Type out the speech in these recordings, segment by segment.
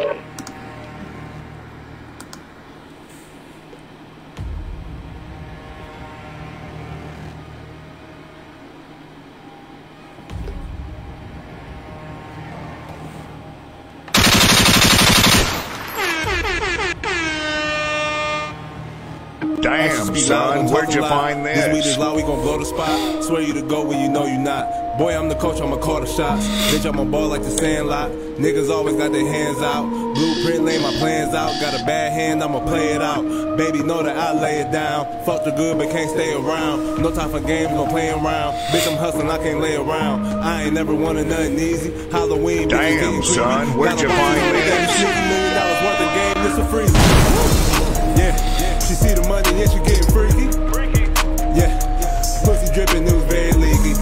Thank you. Damn, son, where'd you find This weed is loud, we gon' blow the spot. Swear you to go where you know you not. Boy, I'm the coach, I'ma call the shots. Bitch, I'm a ball like the sandlot. Niggas always got their hands out. Blueprint, lay my plans out. Got a bad hand, I'ma play it out. Baby, know that I lay it down. Fuck the good, but can't stay around. No time for games, no playing around. Bitch, I'm hustling, I can't lay around. I ain't never wanted nothing easy. Halloween, Damn, creepy. son, where'd you find this? that $60 million worth of game, this a freeze. She see the money, yeah, she getting freaky. Yeah, pussy dripping, it was very leaky.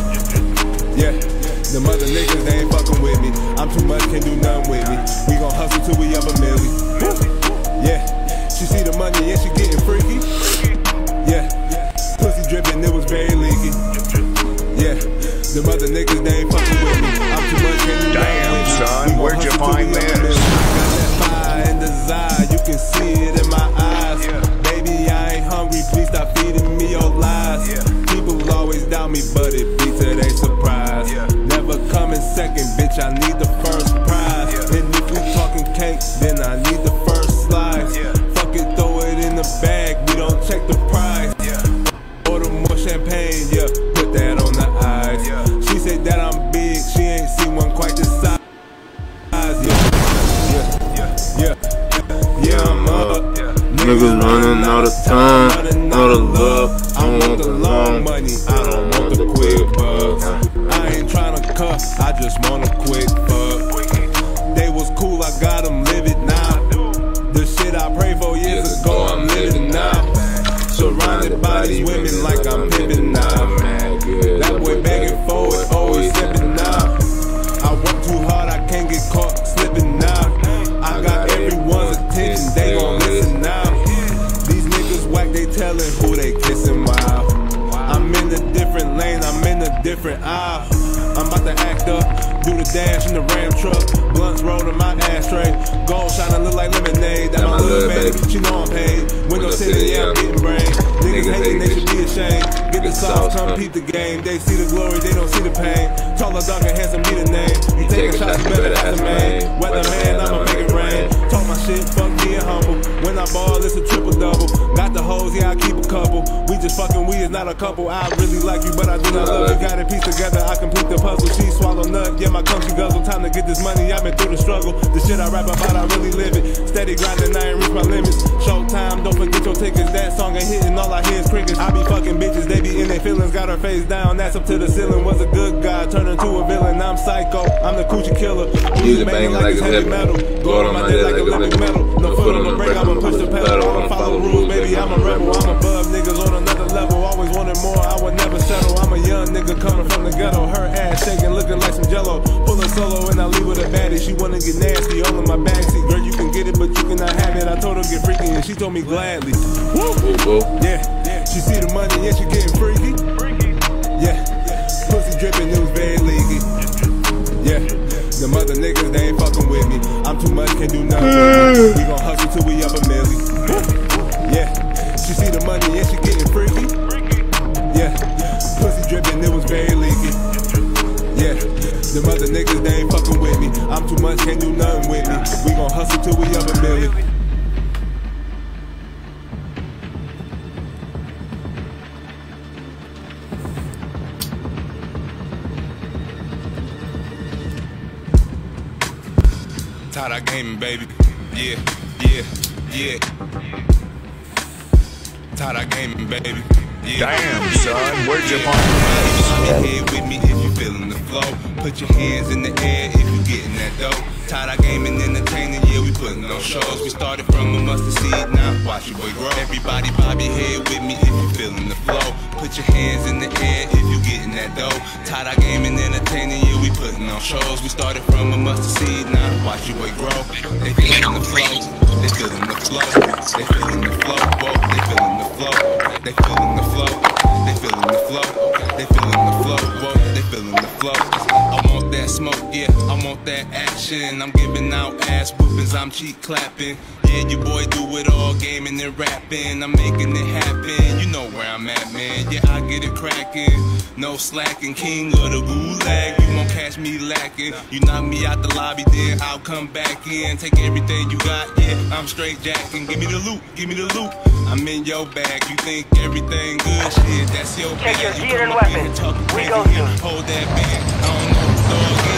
Yeah, the mother niggas, they ain't fucking with me. I'm too much, can't do nothing with me. We gon' hustle till we up a milli. Yeah, she see the money, yeah, she getting freaky. Yeah, pussy dripping, it was very leaky. Yeah, the mother niggas, they ain't fucking with me. I'm too much, can't do nothing Damn, with me. son, where'd you find we up a this? Got that fire and desire, you can see it in my eyes. Feeding me your lies. People always doubt me, but it be to their surprise. Never coming second, bitch, I need the first prize. And if we talking cake, then I need the first slice. Fuck it, throw it in the bag, we don't check the price. Order more champagne, yeah, put that on the eyes. She said that I'm big, she ain't seen one quite this size. Yeah, yeah, yeah, yeah, I'm up. Niggas running out of time, out of love. I want the long money, I don't want the quick bucks. I ain't tryna cut, I just want a quick lane, I'm in a different aisle. I'm about to act up, do the dash in the Ram truck. Blunts rollin' my ashtray. Gold shining look like lemonade. That my little baby, she know I'm paid. Window city, yeah, I'm getting brain. Niggas hating, they should be ashamed. Get the sauce, come peep the game. They see the glory, they don't see the pain. Taller, darker, handsome, be the name. You taking shots, you better have the man. Weatherman, make it rain. Talk my shit, fuck being humble. When I ball, it's a triple double. Got the hoes, yeah, I keep a couple. We just fucking, we is not a couple. I really like you, but I do not love you. Got it pieced together, I complete the puzzle. She swallow nut, yeah, my country guzzle. Time to get this money, I've been through the struggle. The shit I rap about, I really live it. Steady grinding, I ain't reach my limits. Showtime, don't forget your tickets. That song ain't hitting, all I hear is crickets. I be fucking bitches, they be in their feelings. Got her face down, that's up to the ceiling. Was a good guy, turned into a villain. I'm psycho, I'm the coochie killer. Music banging like it's heavy metal. Gold on my neck like Olympic medal. No foot on the brake, I'ma push the pedal. I'ma follow rules, baby, I'm a rebel. I'm above niggas on another level. Always wanted more, I would never settle. I'm a young nigga coming from the ghetto. Her ass shaking, looking like some jello. Pulling solo and I leave with a baddie. She wanna get nasty, all in my backseat. Girl, you can get it, but you cannot have it. I told her get freaky, and she told me gladly. Woo! Yeah, she see the money, yeah, she getting freaky. Yeah, pussy dripping, it was very leaky. Yeah, the mother niggas, they ain't fucking with me. I'm too much, can't do nothing with me. We gon' hustle till we up a milli. Yeah, she see the money, yeah, she getting freaky. Yeah, pussy dripping, it was very leaky. Yeah, the mother niggas, they ain't fucking with me. I'm too much, can't do nothing with me. We gon' hustle till we up a milli. Tired I gaming, baby. Yeah, yeah, yeah. Tired I gaming, baby. Damn, son, where'd you find your head with me if you feeling the flow. Put your hands in the air if you getting that dough. Tired I gaming, entertaining, yeah, we putting on shows. We started from a mustard seed, now watch your boy grow. Everybody bob your head with me if you feeling the flow. Put your hands in the air if you getting that dough. Tired I gaming, entertaining, yeah, we putting on shows. We started from a mustard seed, now watch your boy grow. They feeling the flow, they feeling the flow, I'm giving out ass whooping cause I'm cheek clapping. Yeah, your boy do it all, gaming and rapping. I'm making it happen. You know where I'm at, man. Yeah, I get it cracking. No slacking, king of the gulag. You won't catch me lacking. You knock me out the lobby, then I'll come back in. Take everything you got, yeah, I'm straight jacking. Give me the loot, give me the loot. I'm in your bag. You think everything good? Shit, that's your Check bag. your You gear and come up in weapons. We go soon. Hold that band. I don't know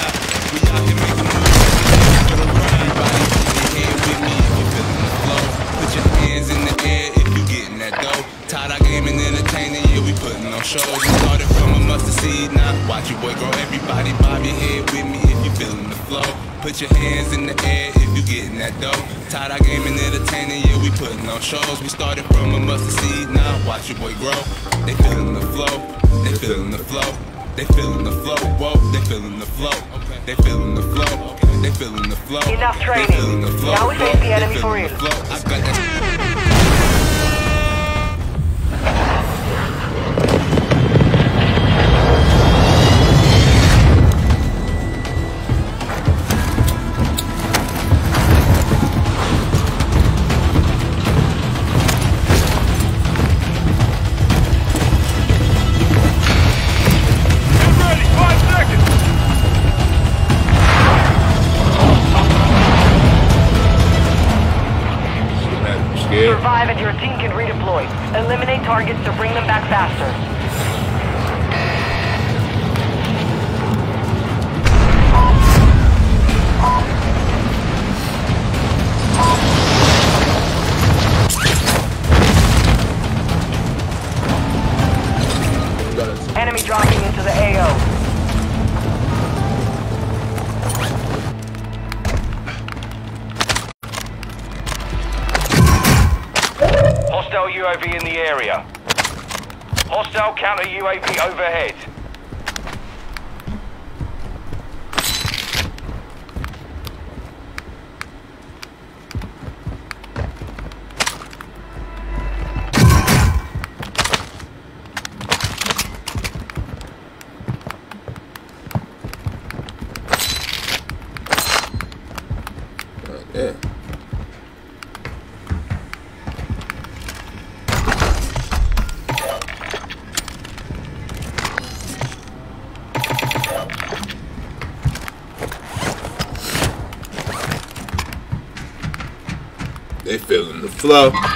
We putting on shows. We started from a mustard seed, now watch your boy grow. Everybody bob your head with me if you feeling the flow. Put your hands in the air if you getting that dough. Tied our game and entertaining, yeah, we putting on shows. We started from a mustard seed, now watch your boy grow. They feeling the flow, they feeling the flow. They feeling the flow, whoa, they feeling the flow. They feeling the flow, they feeling the flow. Enough training. the flow, Now we face the enemy for real. Hostile UAV in the area. Hostile counter UAV overhead. Feeling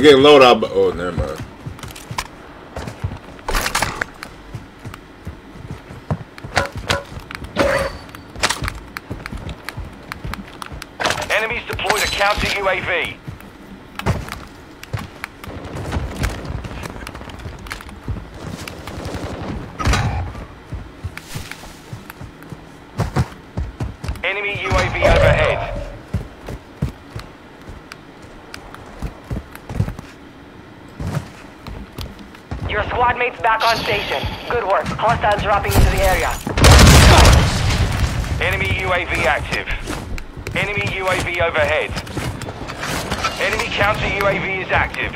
Getting loaded out. but- Oh, never mind. Your squad mates back on station. Good work. Hostiles dropping into the area. Enemy UAV active. Enemy UAV overhead. Enemy counter UAV is active.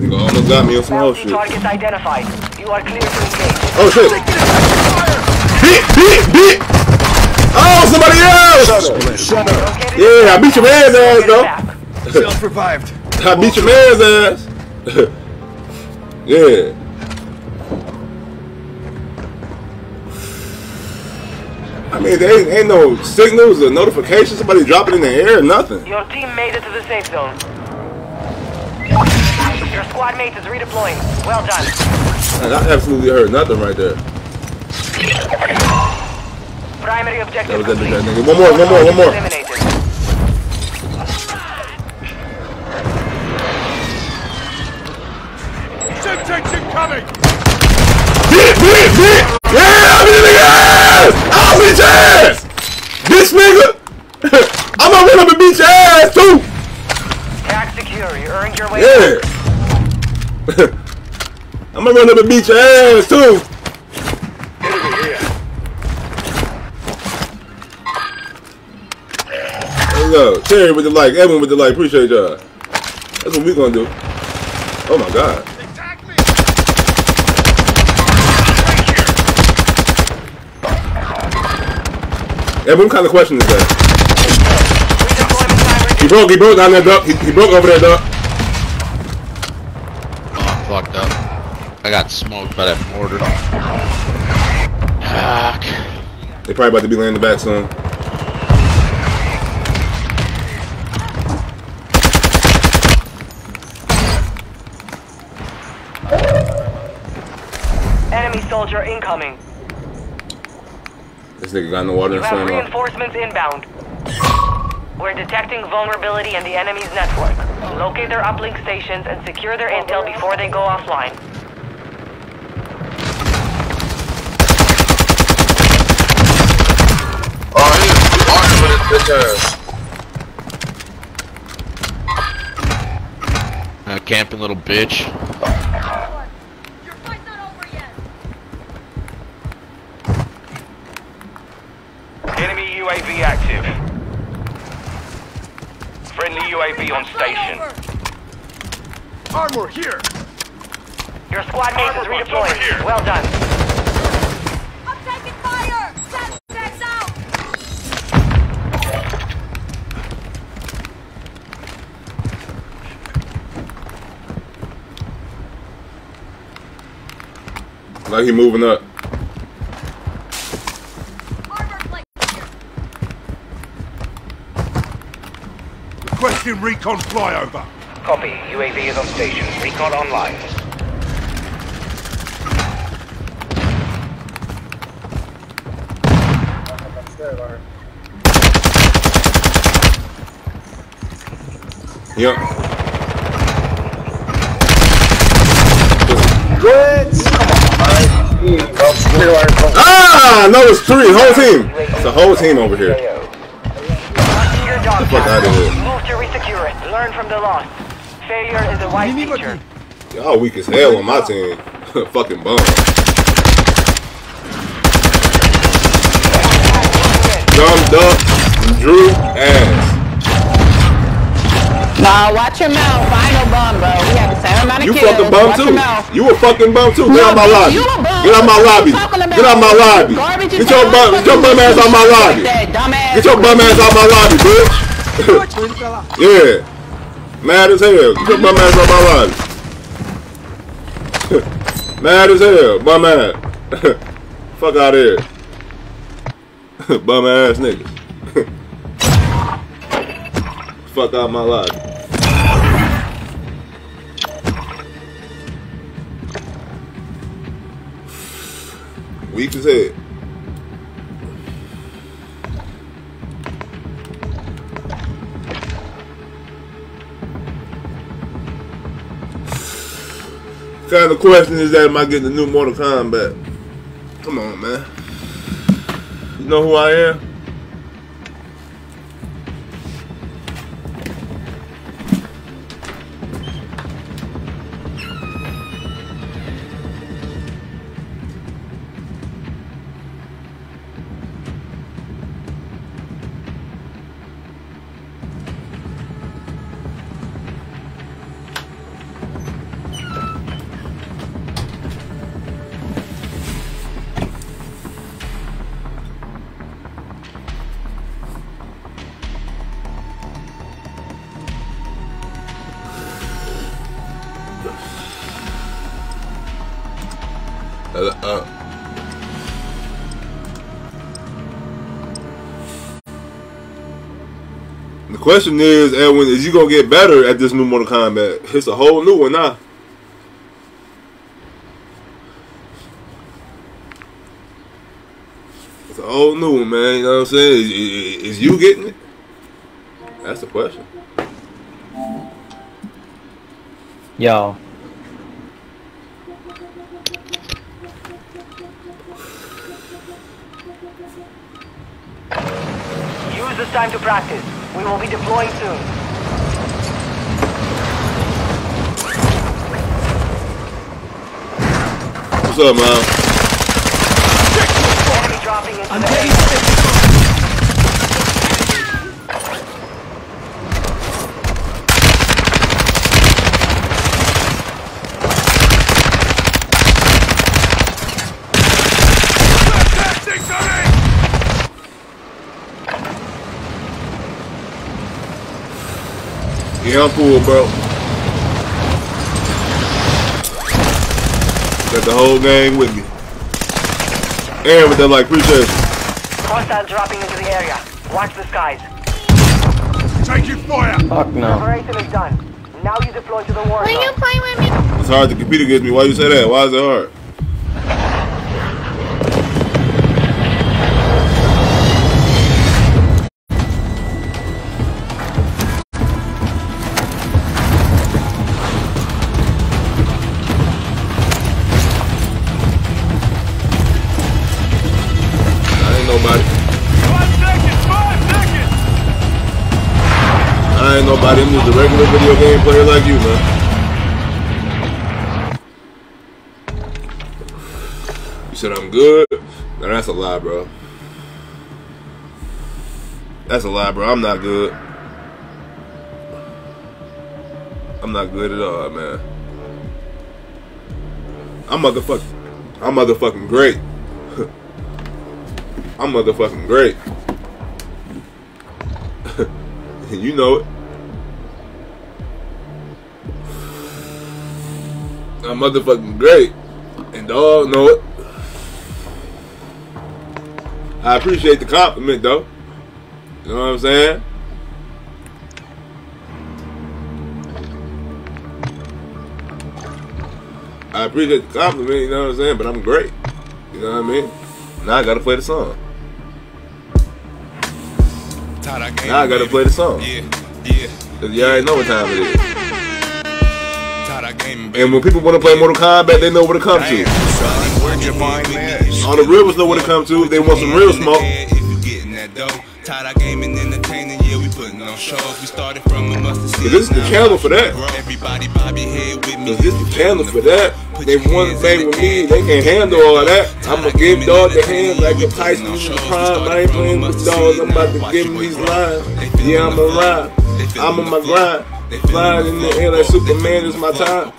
Nigga almost got me on some whole Bounty shit. targets identified. You are clear to engage. Oh shit! Hit! Hit! Hit! Oh, somebody else! Located Yeah, I beat your man's ass Get it though. back. Self-revived. I beat your man's ass. yeah. I mean, there ain't, ain't no signals or notifications. Somebody dropping in the air or nothing. Your team made it to the safe zone. Your squad mate is redeploying. Well done. Man, I absolutely heard nothing right there. Primary That was that, complete. that nigga. One more, one more, one more. Eliminated. Bitch, bitch, bitch! Yeah, I'm in the ass! I'll beat your ass! Bitch, nigga! I'm gonna run up and beat your ass, too! Tag secure. You earned your way. Yeah! I'm gonna run up and beat your ass, too! Go. Terry with the like, Evan with the like. Appreciate y'all. That's what we gonna do. Oh my god. Evan, what kind of question is that? He broke, he broke down that duck. He, he broke over that duck. Oh, I'm fucked up. I got smoked by that mortar. Fuck. They probably about to be landing back soon. Soldier incoming. This nigga got no water You and have flame on. reinforcements inbound. We're detecting vulnerability in the enemy's network. Locate their uplink stations and secure their intel before they go offline. Oh, he's armed with his bitch ass. Uh, camping little bitch. Your fight's not over yet. Enemy UAV active. Friendly UAV on station. Armor here! Your squad mate is redeployed. Well done. I'm taking fire. Sandbags out. Like he moving up. Armor plate here. Requesting recon flyover. Copy. UAV is on station. Recon online. Yep. Ah, no, it's three. Whole team. It's a whole team over here. Your dog Fuck out of here. Move to resecure it. Learn from the loss. Failure is a wise teacher. Y'all weak as hell on my team. Fucking bum. Dumb duck, Drew, ass. Nah, watch your mouth. I ain't no bum, bro. We have the same amount of You kills. fucking bum watch too. You a fucking bum too. Get No, out my lobby. you a bum. Get out my lobby. you talking about? Get out my lobby. Get your bum, get your bum ass out my lobby. Get your bum ass out my lobby, bitch. yeah. Mad as hell. Your bum ass out my lobby. Mad as hell. Bum ass. Fuck out of here. bum ass niggas. Fuck out my lobby. Weak as hell. Kind of question is that am I getting the new Mortal Kombat? Come on, man. You know who I am? Question is, Edwin, is you gonna get better at this new Mortal Kombat? It's a whole new one now. It's a whole new one, man. You know what I'm saying? Is, is, is you getting it? That's the question. Yo, Use this time to practice. We will be deploying soon. What's up, man? Enemy dropping into the area. Yeah, I'm cool, bro. Got the whole gang with me. And with that, like, appreciate it. Hostiles dropping into the area. Watch the skies. Taking fire! fuck no. Operation is done. Now you deploy to the war Will you zone. play with me? It's hard. The computer gives me. Why you say that? Why is it hard? Regular video game player like you, man. You said I'm good? That's a lie, bro. That's a lie, bro. I'm not good. I'm not good at all, man. I'm motherfucking. I'm motherfucking great. I'm motherfucking great. you know it. I'm motherfucking great. And dog know it. I appreciate the compliment though. You know what I'm saying? I appreciate the compliment, you know what I'm saying? But I'm great. You know what I mean? Now I gotta play the song. Now I gotta play the song. Yeah, yeah. Cause you already know what time it is. Tired of gaming, And when people wanna play Mortal Kombat, they know where to come to. Son, where'd you find this? All the real ones know where to come to if they want some real smoke. If you getting that dough, tired of gaming, entertaining, yeah, we putting on shows. We started from a mustard seed. this is the now channel for that. grow. Everybody bob your head with me. Cause this the channel for that. They want hands to bang with me. They can handle all that. I'ma give gaming, dog the entertaining, hands like a we Tyson on in the shows. Prime. I ain't from a playing with mustard dogs. I'm about to give watch him your these lines. Yeah, I'm the a flow. ride. I'm on the my grind. Flying in the air like Superman is my time.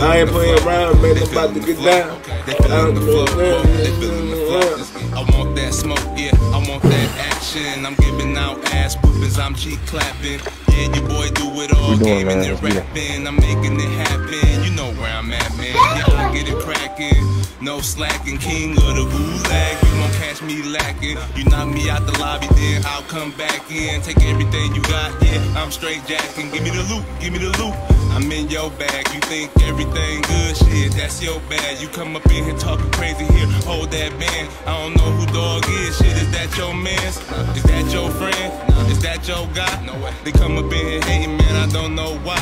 I ain't playing around, man. I'm about to get down. flow. They feeling the flow. They feeling the flow. I want that smoke, yeah. I want that action. I'm giving out ass whoopings. I'm cheek clapping. Yeah, your boy do it all. doing, Gaming man? and Yeah. rapping. I'm making it happen. You know where I'm at, man. Yeah, I get it cracking. No slacking. King of the gulag. You won't catch me lacking. You knock me out the lobby, then I'll come back in. Take everything you got, yeah. I'm straight jacking. Give me the loot, give me the loot. I'm in your bag. You think everything good? Shit, that's your bag. You come up in here talking crazy here. Hold that band. I don't know who dog is. Shit, is that your man's? Is that your friend? Nah. Is that your guy? No way. They come up in here hating, man. I don't know why.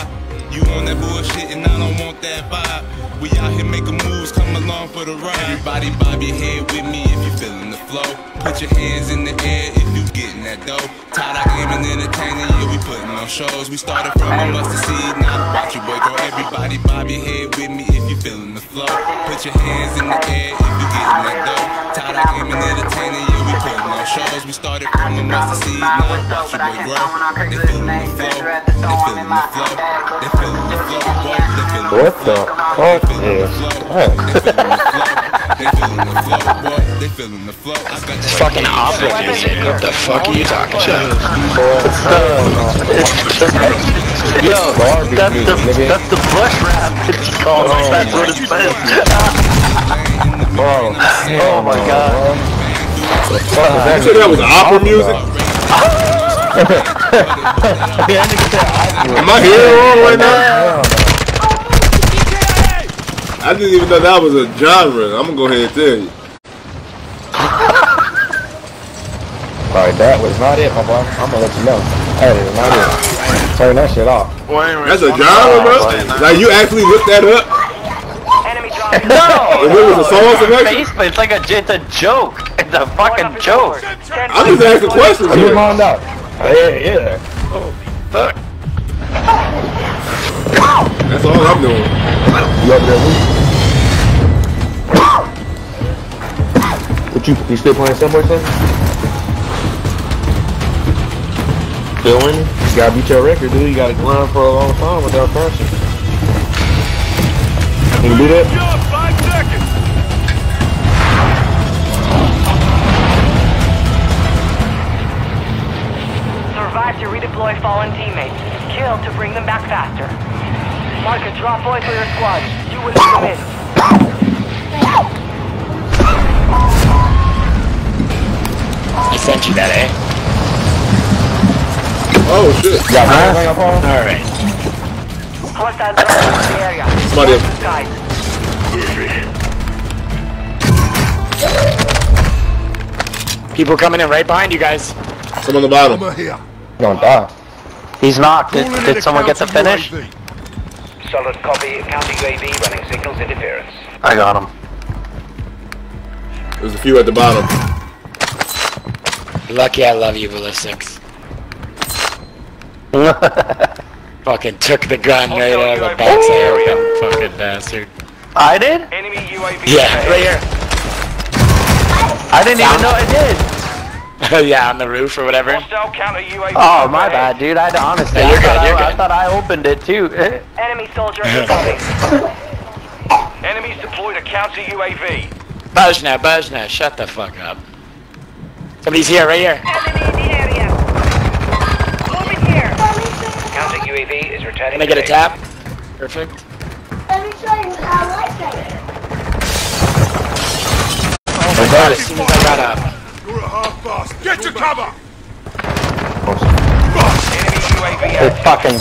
You on that bullshit and I don't want that vibe. We out here making moves, come along for the ride. Everybody bob your head with me if you feeling the flow. Put your hands in the air if you getting that dough. Tired of gaming, entertaining, yeah, we putting on shows. We started from a mustard seed, now watch your boy grow. Everybody bob your head with me if you feeling the flow. Put your hands in the air if you getting that dough. Tired of gaming, entertaining, shows. We started from a mustard seed, now watch your boy grow. They feeling the flow, they feeling the flow, they feeling the flow, boy, they feeling the What flow. the fuck is They feeling the flow, boy. They feeling the flow. I Fucking opera music. What the fuck are you talking about? Yo, that's the that's the bush rap. It's called. That's what it's been. Bro, oh my god. You said that was opera music? Am I hearing wrong right now? I didn't even know that was a genre. I'm gonna go ahead and tell you. Alright, that was not it, my boy. I'm gonna let you know. That is not it. Turn that shit off. That's a genre, bro. Like you actually looked that up. Enemy dropping. No! If it was a song selection? Face, it's like a, it's a joke. It's a fucking joke. I'm just asking questions Are you here. lined up? Yeah, yeah. Fuck. That's all I'm doing. You up there, Luke? What you, you still playing Subway son? Still winning? You gotta beat your record, dude. You gotta grind for a long time without crashing. Can you do that? Five seconds. Redeploy fallen teammates. Kill to bring them back faster. Mark a drop point for your squad. You will lead them in. I sent you that, eh? Oh shit. You got mine on your phone? Alright. Hostile dropping into the area. Somebody Watch the skies. People coming in right behind you guys. Some on the bottom. Over here. You gonna die. He's knocked. Did, did someone get the finish? Solid copy. Counter UAV running signals interference. I got him. There's a few at the bottom. Lucky I love you, Ballistics. Fucking took the gun right out of the box area, fucking bastard. I did? Enemy UAV Yeah, right here. I didn't even know I did. yeah, on the roof or whatever. Hostile counter UAV Oh, my overhead. bad, dude. I honestly, Yeah, you're I, thought good, you're I, I thought I opened it too. Enemy soldier incoming. Enemies deployed a counter UAV. Bajna, Bajna, shut the fuck up. Somebody's here, right here. Enemy in the area. Moving here. Counter UAV is returning. Can I get a tap? Perfect. Let me show you how I like it. Oh my god, as soon as I got up. You're at half fast. Get to cover. Enemy UAV It active. fucking.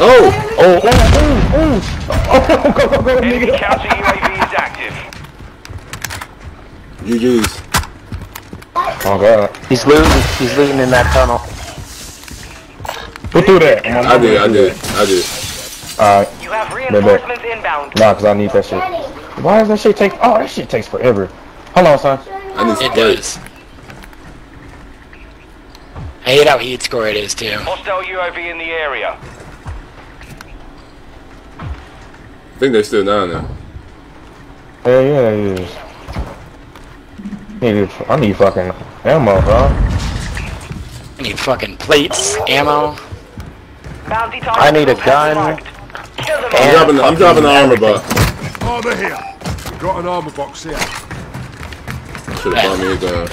Oh! Oh, oh, oh, oh. Oh, go, go, go, Enemy nigga. counter UAV is active. GG's. Oh, God. He's losing. He's losing in that tunnel. Who threw that? I'm on I my did, way I to did, it. I did. Alright. You have reinforcements inbound. Nah, cause I need that shit. Why does that shit take? Oh, that shit takes forever. Hold on, son. I need some It plates. does. I hate how heat score it is too. Hostile UAV in the area. I think they're still down there. Hell yeah, it is. Need, I need fucking ammo, bro. I need fucking plates, ammo. I need a gun. marked. Kill them I'm And dropping, the, I'm dropping the armor box. Armor here. We've got an armor box here. Should have bought me a gun.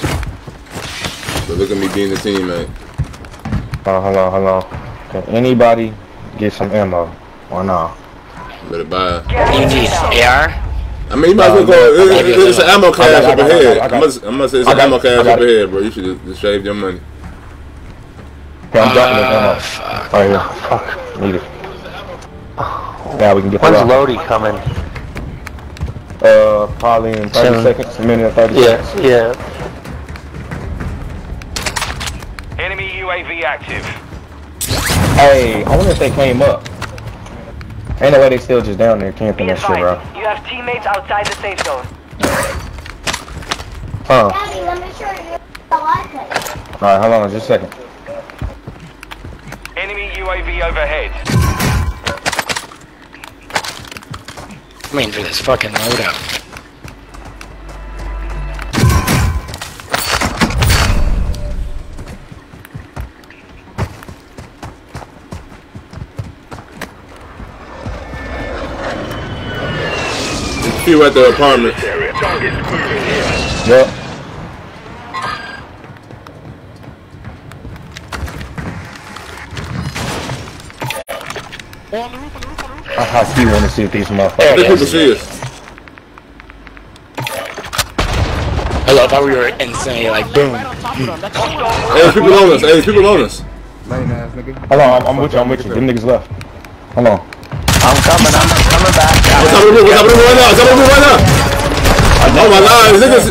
But look at me being the teammate. Hold on, hold on, hold on. Can anybody get some ammo? Or no? Better buy. You need AR? I mean, you might as well go. no, It, it, it's an ammo I cache up got it, I ahead. I I got must, I must say it's an ammo it, cache up ahead, bro. You should have just shaved your money. Yeah, I'm dropping this Uh, ammo. fuck. Right here. Fuck. Need it. Now we can get the When's. Lodi coming? Uh, probably in 30 Seven. seconds. A minute and 30 Yeah, seconds. yeah. Enemy UAV active. Hey, I wonder if they came up. Ain't no way they still just down there camping Be that shit, bro. you have teammates outside the safe zone. Huh. Daddy, let me show you how I like it. Alright, hold on just a second. Enemy UAV overhead. I'm waiting for this fucking loadout. There's a at the apartment. Yep. I how you want to see if these I motherfuckers. think people see us. I love how we were instantly like boom. Hey, there's people on us. Hey, there's people on us. Hold on, I'm, I'm with you. I'm with you. Them niggas left. Hold on. I'm coming. I'm coming back. What's up? What's up right now? What's up right now? Oh my god, niggas.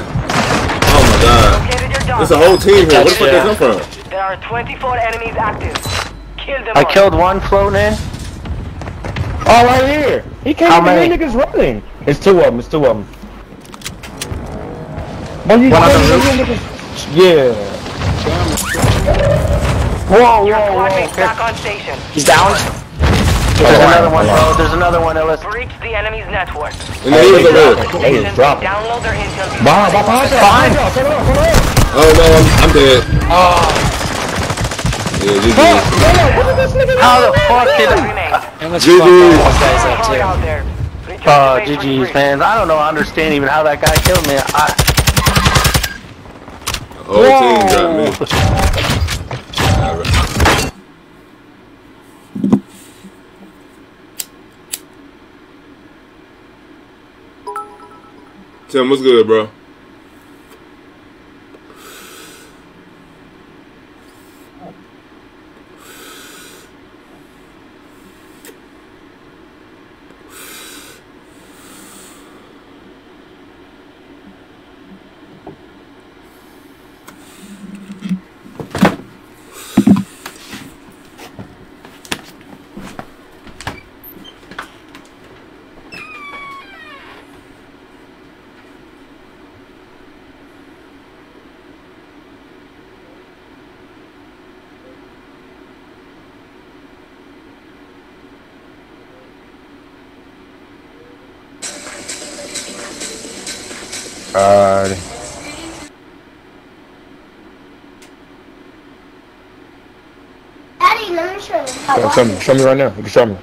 Oh my god. Located your dogs. There's a whole team here. Where the fuck they come from? There are 24 enemies active. Kill them I all. killed one floating in. Oh, right here. He can't How even many? hear niggas running. It's two of them. It's two of them. Well, you One on the can't roof? niggas- Yeah. Whoa, Your whoa, squad whoa. mate's back on station. He's down. There's another one, bro. There's another one, Ellis. Breach the enemy's network. And they was over there. They was dropping. Download their intel before Behind, they behind, go behind y'all. Turn around, turn around. Oh no, I'm, I'm dead. Ah. Yeah, GG. Nigga How the fuck did I? GG. for GG's fans. I don't know. I understand even how that guy killed me. I, Whole team got me. Tim, what's good, bro? Uh, Daddy, let me show you. show, show me, show me right now. You can show me.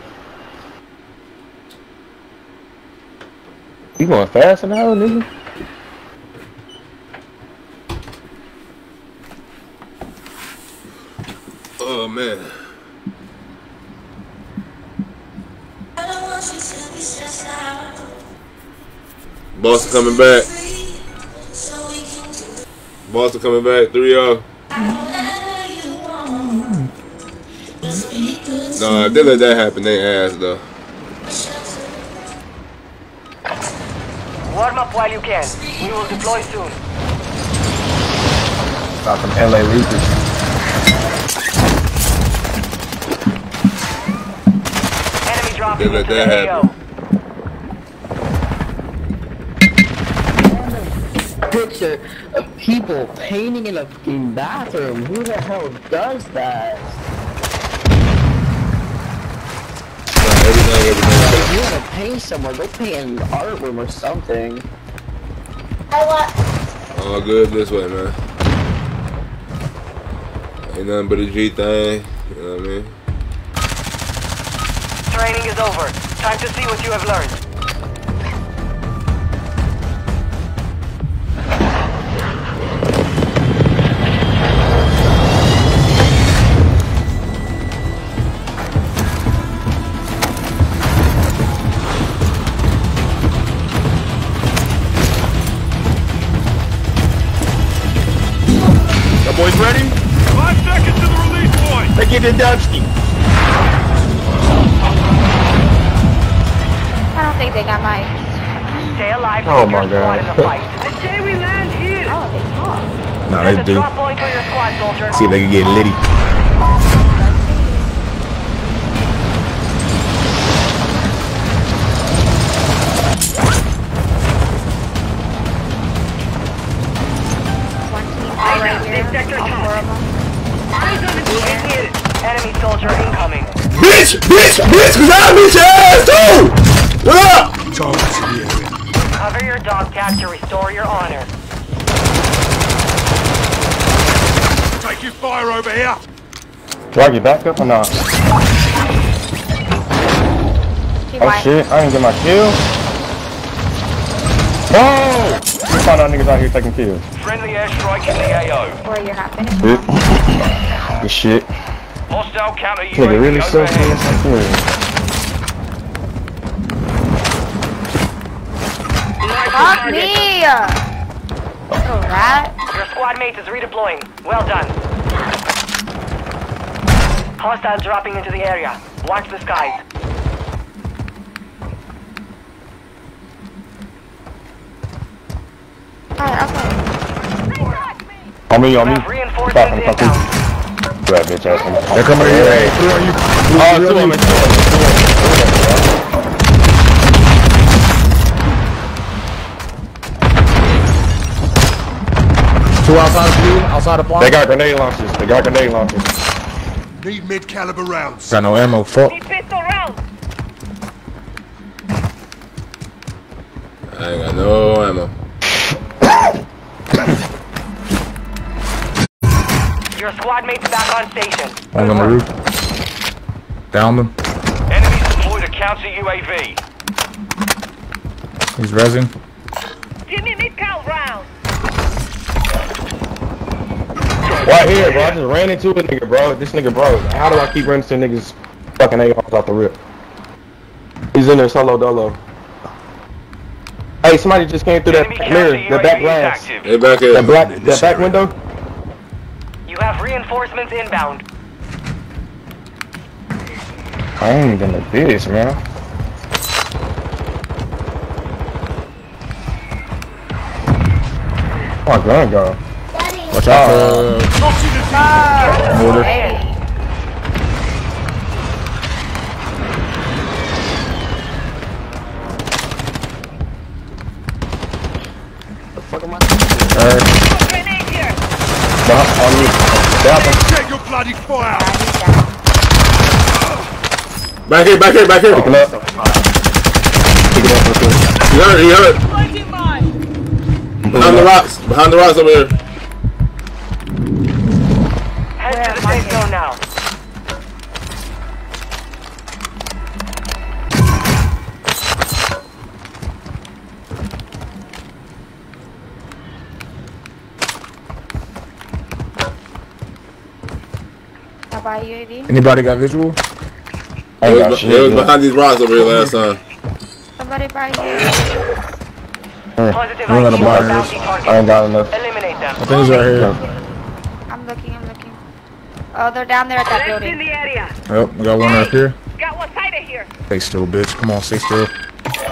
You going fast now, nigga? Oh man. Boston coming back. Boston coming back. 3 0. Nah, if they let that happen, they ass though. Warm up while you can. We will deploy soon. Got some LA Leakers. Enemy dropping They let into that the happen. Picture of people painting in a fucking bathroom. Who the hell does that? Nah, everything, everything. If you want to paint somewhere, go paint in an art room or something. I want. All good this way, man. Ain't nothing but a G thing. You know what I mean? Training is over. Time to see what you have learned. Dubsky. I don't think they got mics. Stay alive to Oh your my God. in the fight. The day we land here. Oh, they talk. Nah, There's they do. drop point for your squad. See if they can get litty. One team all right here. All four of them. Enemy soldier incoming. Bitch! Bitch! Bitch! Cause I beat your ass too! What up? Targets the area. Cover your dog tag to restore your honor. Taking fire over here. Do I get back up or not? Team Oh white. shit, I didn't get my kill. Oh! Whoa! We found out niggas out here taking kills. Friendly airstrike in the AO. Or you're not finished. Good shit. Hostile counter Nigga really UAV so overhead. Fuck me! Little rat. Your squad mate is redeploying. Well done. Hostiles dropping into the area. Watch the skies. Alright, okay. On me, on You me. reinforcements Fuck, fuck, fuck. inbound. Grab bitch ass. They're coming here. Hey, three on you. Oh, two of them. Two outside of you, outside of They got grenade launchers. They got grenade launchers. Need mid-caliber rounds. Got no ammo. Fuck. Need pistol rounds. I ain't got no ammo. Your squad mates back on station. One on the roof. Down them. Enemies deployed a counter UAV. He's resin. Give me mid-cal rounds. Right here, bro. I just ran into a nigga, bro. This nigga, bro. How do I keep running to niggas fucking A-holes off the rip? He's in there solo dolo. Hey, somebody just came through that Enemy back counter mirror, the back glass. active. They back here. That black, that back window. You have reinforcements inbound. I ain't even the bitch, man. My gun go. Watch out for uh, Stop him. Get your bloody fire! Back here, back here, back here. Pick him up. Pick him up real quick. You heard it, you heard it. Behind the rocks. Behind the rocks over here. UAV. Anybody got visual? I It got was, oh, shit. it was behind these rocks over here last time. Somebody buy UAV. Positive We're gonna ID buy on this. bounty I ain't got enough. Eliminate them. I think he's right here. I'm looking, I'm looking. Oh, they're down there at that Left in building. the area. Yep, we got one right here. Got one side here. Stay still, bitch. Come on, stay still.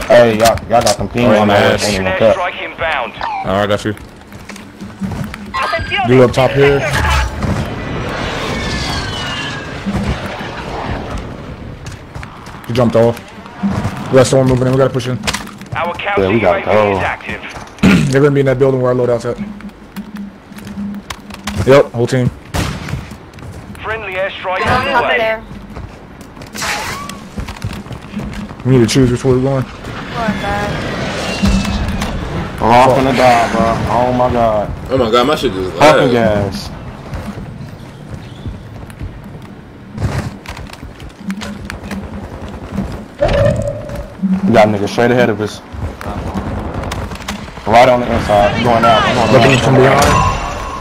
Hey, y'all, y'all got some ping Oh, on my that. ass. Ain't An even cut. airstrike inbound. Alright, I got you. Attention. Dude up top here. Jumped off. We got someone moving in. We gotta push in. Our counter Yeah, we gotta UAV go. is oh. active. They're gonna be in that building where our loadout's at. Yep, whole team. Friendly airstrike On on the way. there. We need to choose which way we're going. Going back. I'm off in the dog, bro. Oh my god. Oh my god, my shit just Fucking lagged. gas. We got niggas straight ahead of us. Right on the inside, going out. I'm on the Looking from behind.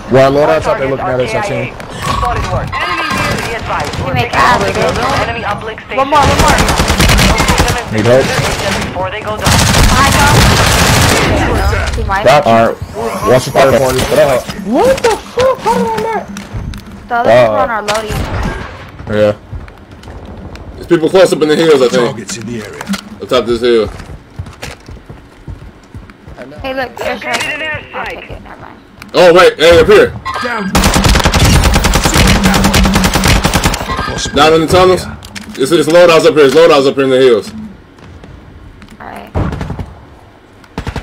Where our loadout's at, they're looking at us, I KIA. think. Solid work. Be advised. You make picking up ass, bitch. enemy uplink station. One more, one more. Locate them and Need secure help? their before they go down. Behind them. He might. Got Alright, watch the third party. What the fuck? How did I not? The other Uh, ones on our loading. Yeah. There's people close up in the hills, I think. Targets in the area. Up top this hill. Hey, look, there's Located an right. I'll take it. Never mind. Oh, wait. Hey, up here. Down. Down in the tunnels. It's, it's loadouts up here. It's loadouts up here in the hills. All right.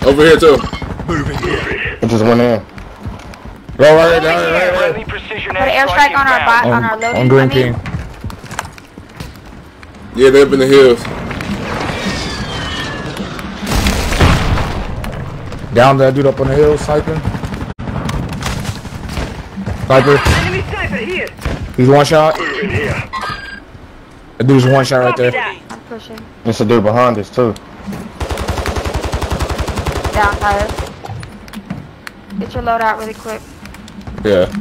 Over here, too. Moving here. It just went in. Go right here, down here, right Friendly here. precision Put an airstrike on our bot on our On, loading. on green I mean, ping. Yeah, they're up in the hills. Down that dude up on the hill, sniping. Sniper. Enemy sniper here. He's one shot. Moving. That dude's one shot right there. that. I'm pushing. There's a dude behind us too. Down, Tyler. Get your load out really quick. Yeah.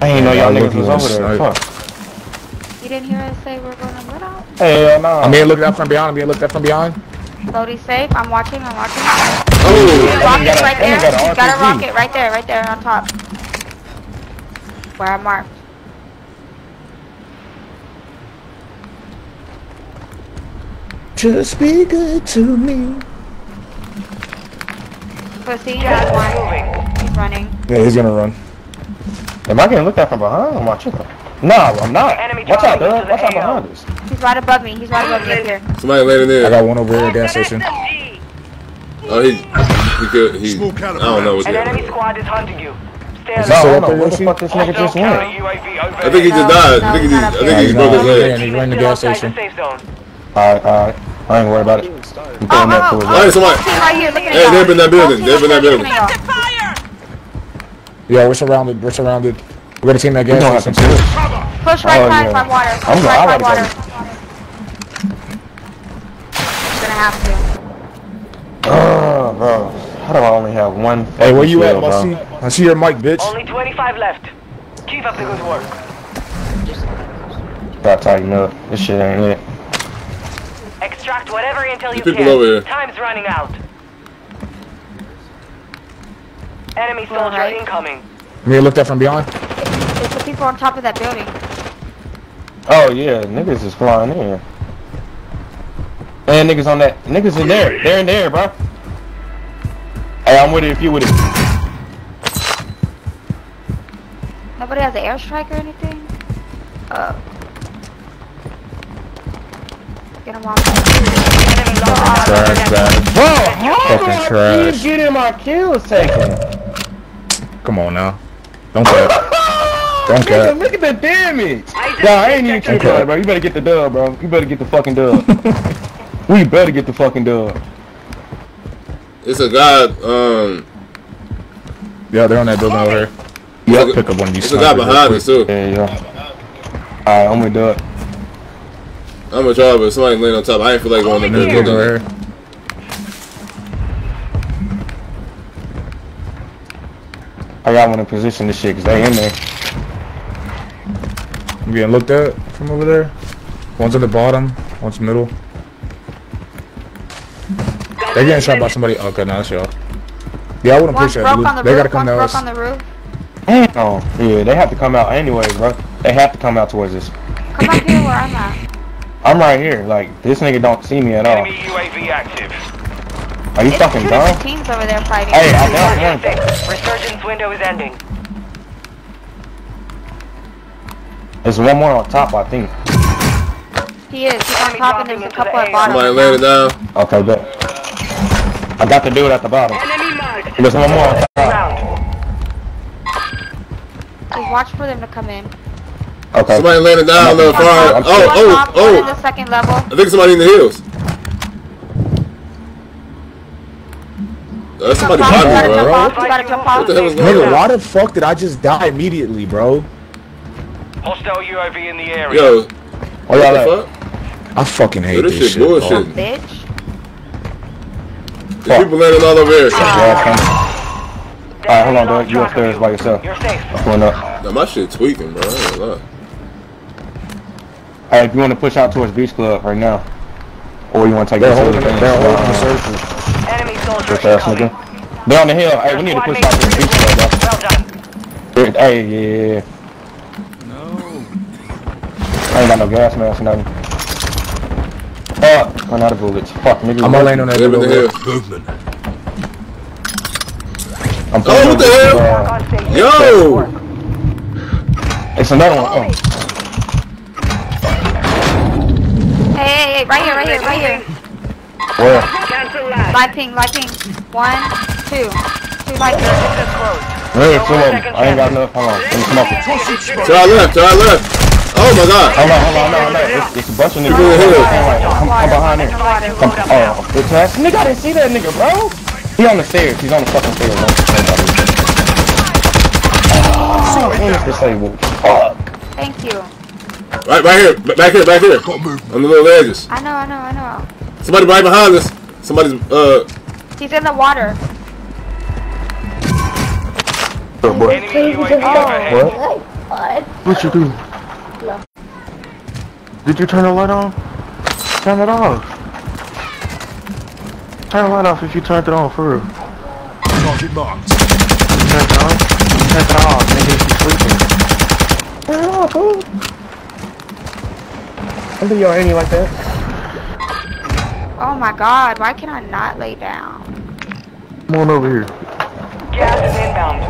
I ain't know y'all niggas was over there. Fuck. You didn't hear us say we're going to load out? Hell no. I'm being looked at from behind. I'm being looked at from behind. Loading safe. I'm watching. I'm watching. Oh! Rocket got a- right there. got a got a rocket right there, right there on top. Where I marked. Just be good to me. Pussy, that's one. He's running. Yeah, he's gonna run. Am I getting looked at from behind? Or am I tripping? No, I'm not. Enemy Watch out, dropping dog. into Watch out behind us. He's right above me. He's right above me up here. Somebody landing I got one over here at the gas station. Oh, he he could he. I don't know what An enemy squad is hunting you. Stay Is No, he alert. still I up don't know there, the Yoshi? fuck this nigga just went. I think he just died. I think he just, I up think he just broke his leg. and he ran the gas station. the safe zone. Alright, alright. I ain't worried about it. You Oh, throwing that oh, to his oh, somebody. team right here looking at Hey, y'all. they're up in that building. They're up in that building. at. Yeah, we're surrounded. We're surrounded. We're gonna team that We gas don't have to station. Push right Oh, side yeah. by water. I'm Push go- I right by like water. Oh, bro. How do I only have one? Hey, where you at, fucking Musty? I see your mic, bitch. Only 25 left. Keep up the good work. bro? Gotta tighten up. This shit ain't it. Extract whatever intel you people can. over here. Time's running out. Enemy soldier Alright. incoming. Me looked at from behind. It's the people on top of that building. Oh yeah, niggas is flying in. And niggas on that. Niggas in there. They're in there, bro. Hey, I'm with it if you with it. Nobody has an airstrike or anything? Uh. Get him off. Enemy lost. Trash bag. Bro, how do Fucking I trash. keep getting my kills taken? Come on now. Don't cap. Don't Nigga, cap. look at the damage. Nah, I ain't even tripping, Okay. bro. You better get the dub, bro. You better get the fucking dub. we better get the fucking dub. It's a guy. Um, Yeah, they're on that building over here. Yep. Pick up one of these it's a guy behind quick. us too. Yeah, yeah. Alright, I'm with dub. I'm gonna try, but somebody laying on top. I ain't feel like going up There's there. a building right here. I got one in position this shit because they in there. I'm getting looked at from over there. One's at the bottom, one's middle. They're getting shot by somebody. Okay, now that's y'all. Yeah, I wouldn't One's push that. broke on the They roof. gotta come One's down. broke on the roof. Oh, yeah, they have to come out anyway, bro. They have to come out towards us. Come up here where I'm at. I'm right here. Like, this nigga don't see me at all. Enemy UAV active. Are you It's fucking dumb? different teams over there fighting. Hey, I down one. Six. Resurgence window is ending. There's one more on top, I think. He is. He's on top and there's dropping a into couple the at AO. bottom. Somebody landed down. Okay, bet. I got the dude at the bottom. Enemy. There's one more on top. Just watch for them to come in. Okay. Somebody landed down on the far. I'm Oh, One oh, top, one oh. in the oh! second level. I think somebody in the hills. Uh, that's somebody Jump off, you behind me, bro. off, you gotta jump off. What the hell is going Nigga, on? why the fuck did I just die immediately, bro? Hostile UAV in the area. Yo, oh, Where y'all what at? the fuck? I fucking hate Yo, this this shit shit, bro. Bitch. There's people landing all over here. Alright, hold on, dog. You upstairs by yourself. You're safe. I'm going up. Now my shit tweaking, bro. I ain't gonna lie. Hey, if you want to push out towards Beach Club right now, or you want to take They're this holding other it. thing, They're holding the circle. Enemy soldier Bitch ass nigga. They're on the hill. Hey, we need to push out towards Beach Club, bro. Well done. Here- Hey, yeah, yeah. No. I ain't got no gas mask or nothing. Fuck. Run out of bullets. Fuck, nigga. I'm gonna on that Live in the over there. Movement. I'm Oh, what the hell? Uh, Yo! it's another one. Oh. Hey, hey, hey, right here, right here, right here. Where? Cancel last. Light ping, light ping. One, two. Two light ping. Resurgence is closed. Two of them. I ain't got enough. Hold on. Let me smoke it. To our left, to our left. Oh my god. Hold on, hold on, no, no. It's, it's a bunch of niggas. Go ahead. I'm, I'm behind here. Come, oh, bitch ass. Nigga, I didn't see that nigga, bro. He on the stairs. He's on the fucking stairs. Oh, damn, it's disabled. Fuck. Thank you. Right, right here. Back here, back here. On the little edges. I know, I know, I know. Somebody right behind us. Somebody's, uh, He's in the water. Good boy. Enemy UAV overhead. What? What you do? Did you turn the light on? Turn it off. Turn the light off if you turned it on for real. Target marked. Turn it on. Turn it off, nigga, if you sleeping. Turn it off, fool. Don't do your any like that. Oh my god, why can I not lay down? Come on over here. Gas is inbound.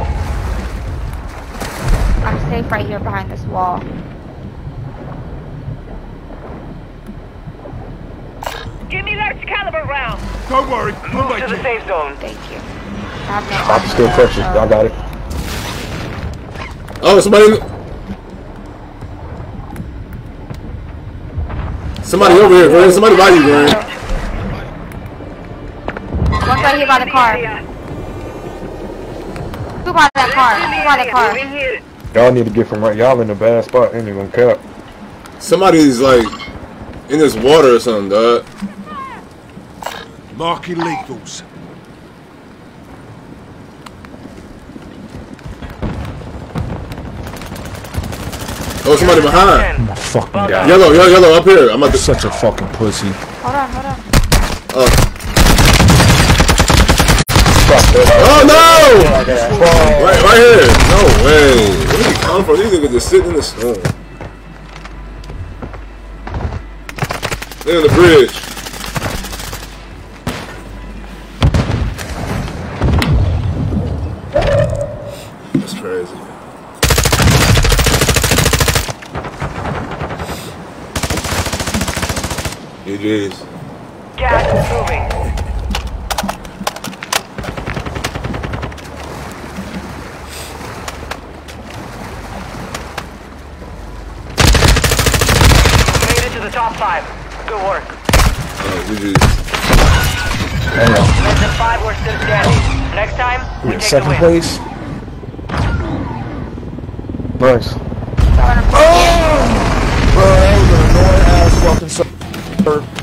I'm safe right here behind this wall. Give me large caliber rounds. Don't worry. Move to the safe zone. Thank you. I have no Stop ammo, still precious. so- I got it. Oh, somebody. Somebody over here, Glenn. Somebody by you, Glenn. One's right here by the car. Who by that car? Who by the car? Here. Y'all need to get from right. Y'all in a bad spot. Ain't even gonna cap. Somebody's like in this water or something, dog. Marking lethals. Oh, somebody behind. I'm a fucking guy. Yellow, yellow, yellow, up here. I'm at the. Such a fucking pussy. Hold on, hold on. Oh. Oh no! Right, right here. No way. Where did he come from? These niggas just sitting in the snow. They're on the bridge. GG's. Gas is moving. Made it to the top five. Good work. Oh, GG's. Less than five, we're still standing. Next time, we We in take the second win. place. Nice. Oh! Bro, that was an annoying ass fucking serve.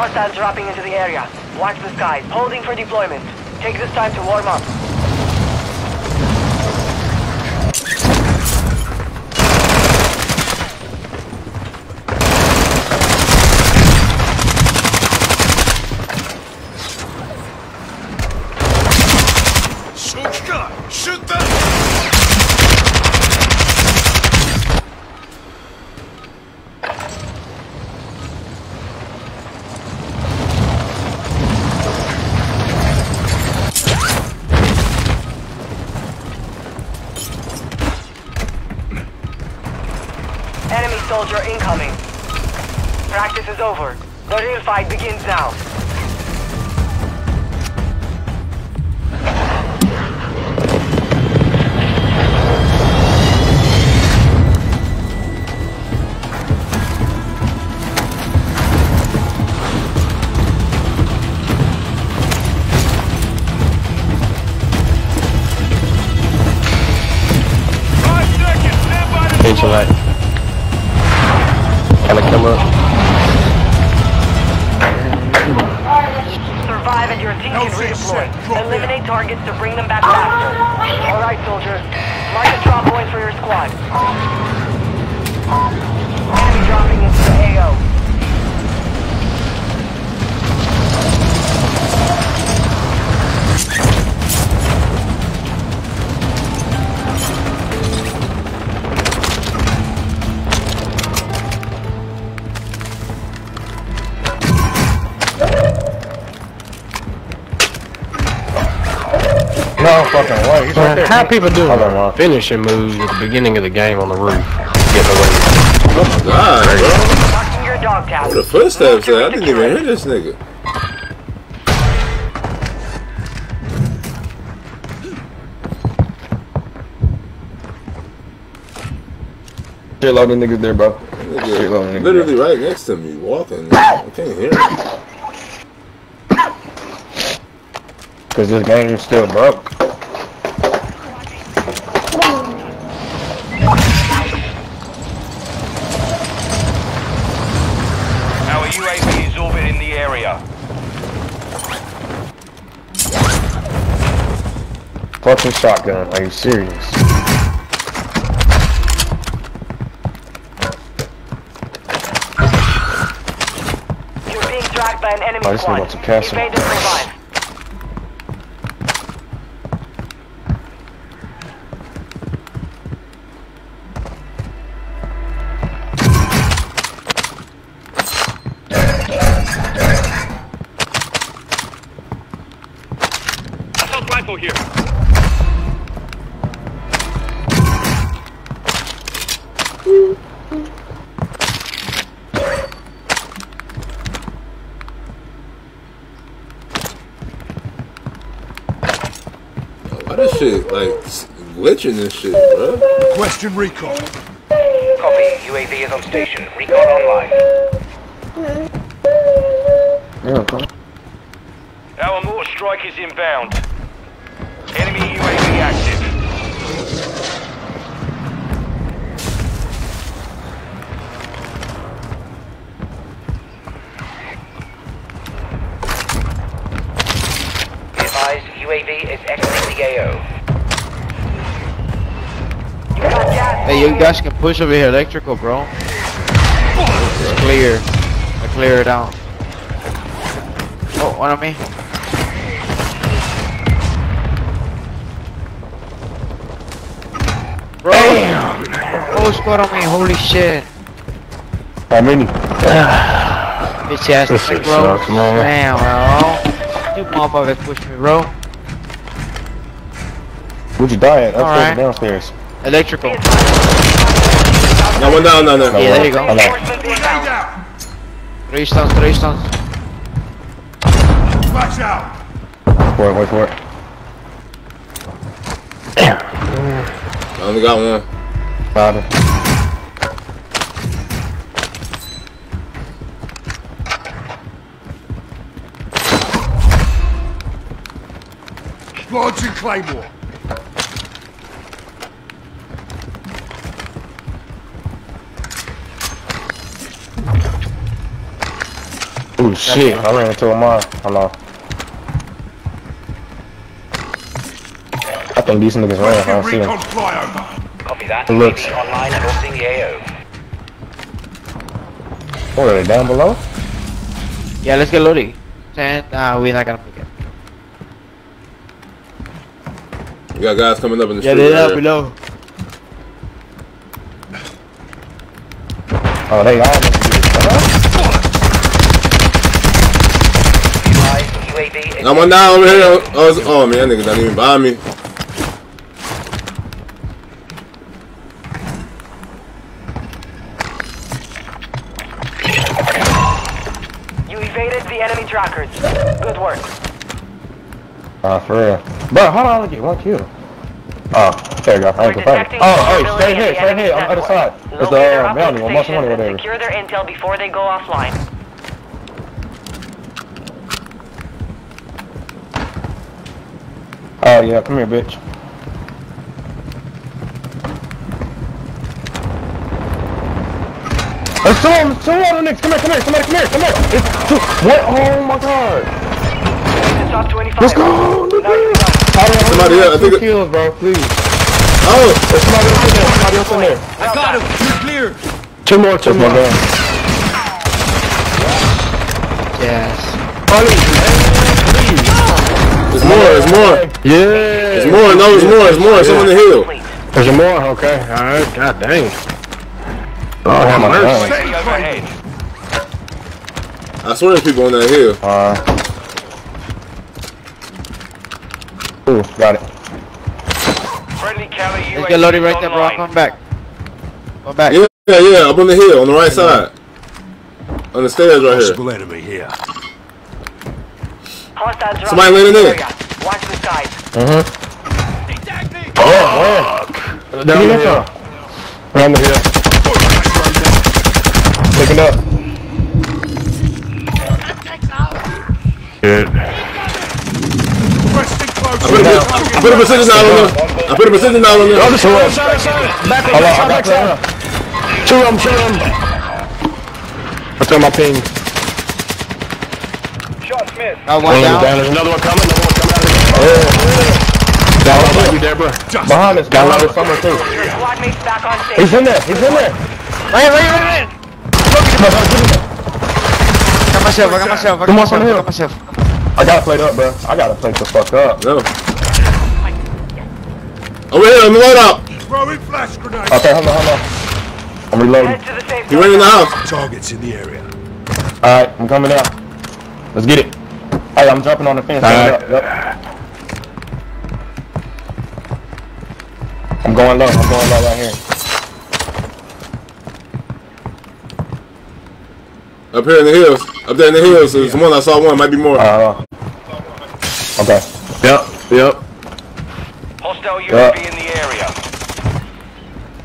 Hostiles dropping into the area. Watch the skies. Holding for deployment. Take this time to warm up. Over. The real fight begins now. Right. Targets to bring them back faster. Alright, soldiers. Mark the drop point for your squad. Enemy dropping into the AO. No fucking way. He's right there. How people doing Hold on, finishing moves at the beginning of the game on the roof? Getting away. Oh my god, bro. Marking your dog tag. Where the footsteps at? I didn't even hear this nigga. Shit load of niggas there, bro. Nigga, Shit load niggas. literally right next to me, walking. I can't hear him. Cause this game is still broke. Our UAV is orbiting the area. Fucking shotgun. Are you serious? You're being tracked by an enemy oh, this squad. nigga wants a castle. Glitching this shit, bro? Question recon. Copy. UAV is on station. Recon online. Yeah, bro. Our mortar strike is inbound. Guys can push over here, electrical, bro. It's clear. I clear it out. Oh, one on me. Bro! Oh, squad on me, holy shit. How many? Bitch ass This shit bro. sucks, man. Damn, bro. You motherfuckers push me, bro. Where'd you die at? Upstairs Alright. or downstairs? Electrical. No one down, no, no. Yeah, there you go. Hello. Reinforcements. Three stones, three stones. Flash out. For it, wait for it. I only got one. Got it. Launching Claymore. Ooh, shit. I ran into a mine. Hold on. I think these niggas ran. I don't see Recon them. flyover. Copy that. It looks- UAV online and orbiting the AO. What are they down below? Yeah, let's get loaded. And uh, we're not gonna pick it. We got guys coming up in the Yeah, street. they're right down here. below. Oh, they all must be. Be advised, UAV is Got one down over here. Oh, oh man, that nigga not even by me. You evaded the enemy trackers. Good work. Ah, for real. Bro, how do I only get one kill? Oh, there you go. I ain't We're complaining. detecting Oh, hey, stay here, the stay enemy's here, on the other side. It's the uh, bounty uplink one, most stations money, whatever. secure their intel before they go offline. Oh, yeah, come here, bitch. There's two of them, two other niggas. Come here, come here, somebody, come here, come here. It's two. What? Oh my god. It's off 25. Let's go. Now. Somebody else, I think Two kills, bro, please. Oh, There's somebody else in there, somebody else in there. I got him. You're clear. Two more, two That's my more. gun. Yes. there's more, there's more. Yeah. There's more, no, there's more, there's more. Someone on the hill. There's more, okay. Alright, god dang. Oh, have my mercy. God. UAV. I swear there's people on that hill. Uh, Cool, got it. Friendly counter UAV Let's get loaded right there, bro. online. Come back. Come back. Yeah, yeah, yeah. I'm on the hill, on the right side. On the stairs right here. Possible enemy here. Hostiles dropping Somebody landing in the in. area. Watch. Mm-hmm. Oh, man. Down the hill. Around the hill. Picking up. Good. I put a, I put a precision knot on them. I put a precision knot on them. Other side, side, side. Hold on, I got side. that. Two of them, two of them. I throw my ping. Shots missed. Got one One down. down. There's another one coming. Another one coming out of the Down low, you Deborah. Behind us, Down behind low. us, somewhere too. Your squad mates back on He's in there, he's in there. Right here, right here, right here. I got myself, I got myself, I got Come on, myself, I here. got myself. I gotta play up, bro. I gotta play the fuck up. No. Over here, on the loadout. Throwing flash grenade. Okay, hold on, hold on. I'm reloading. Head to the He zone. ran in the house. Targets in the area. Alright, I'm coming out. Let's get it. Hey, I'm jumping on the fence. Alright. Yep, yep. I'm going low. I'm going low right here. Up here in the hills. Up there in the hills. There's one. I saw one. Might be more. Uh, okay. Yep, yep. Hostile Yeah. UAV in the area.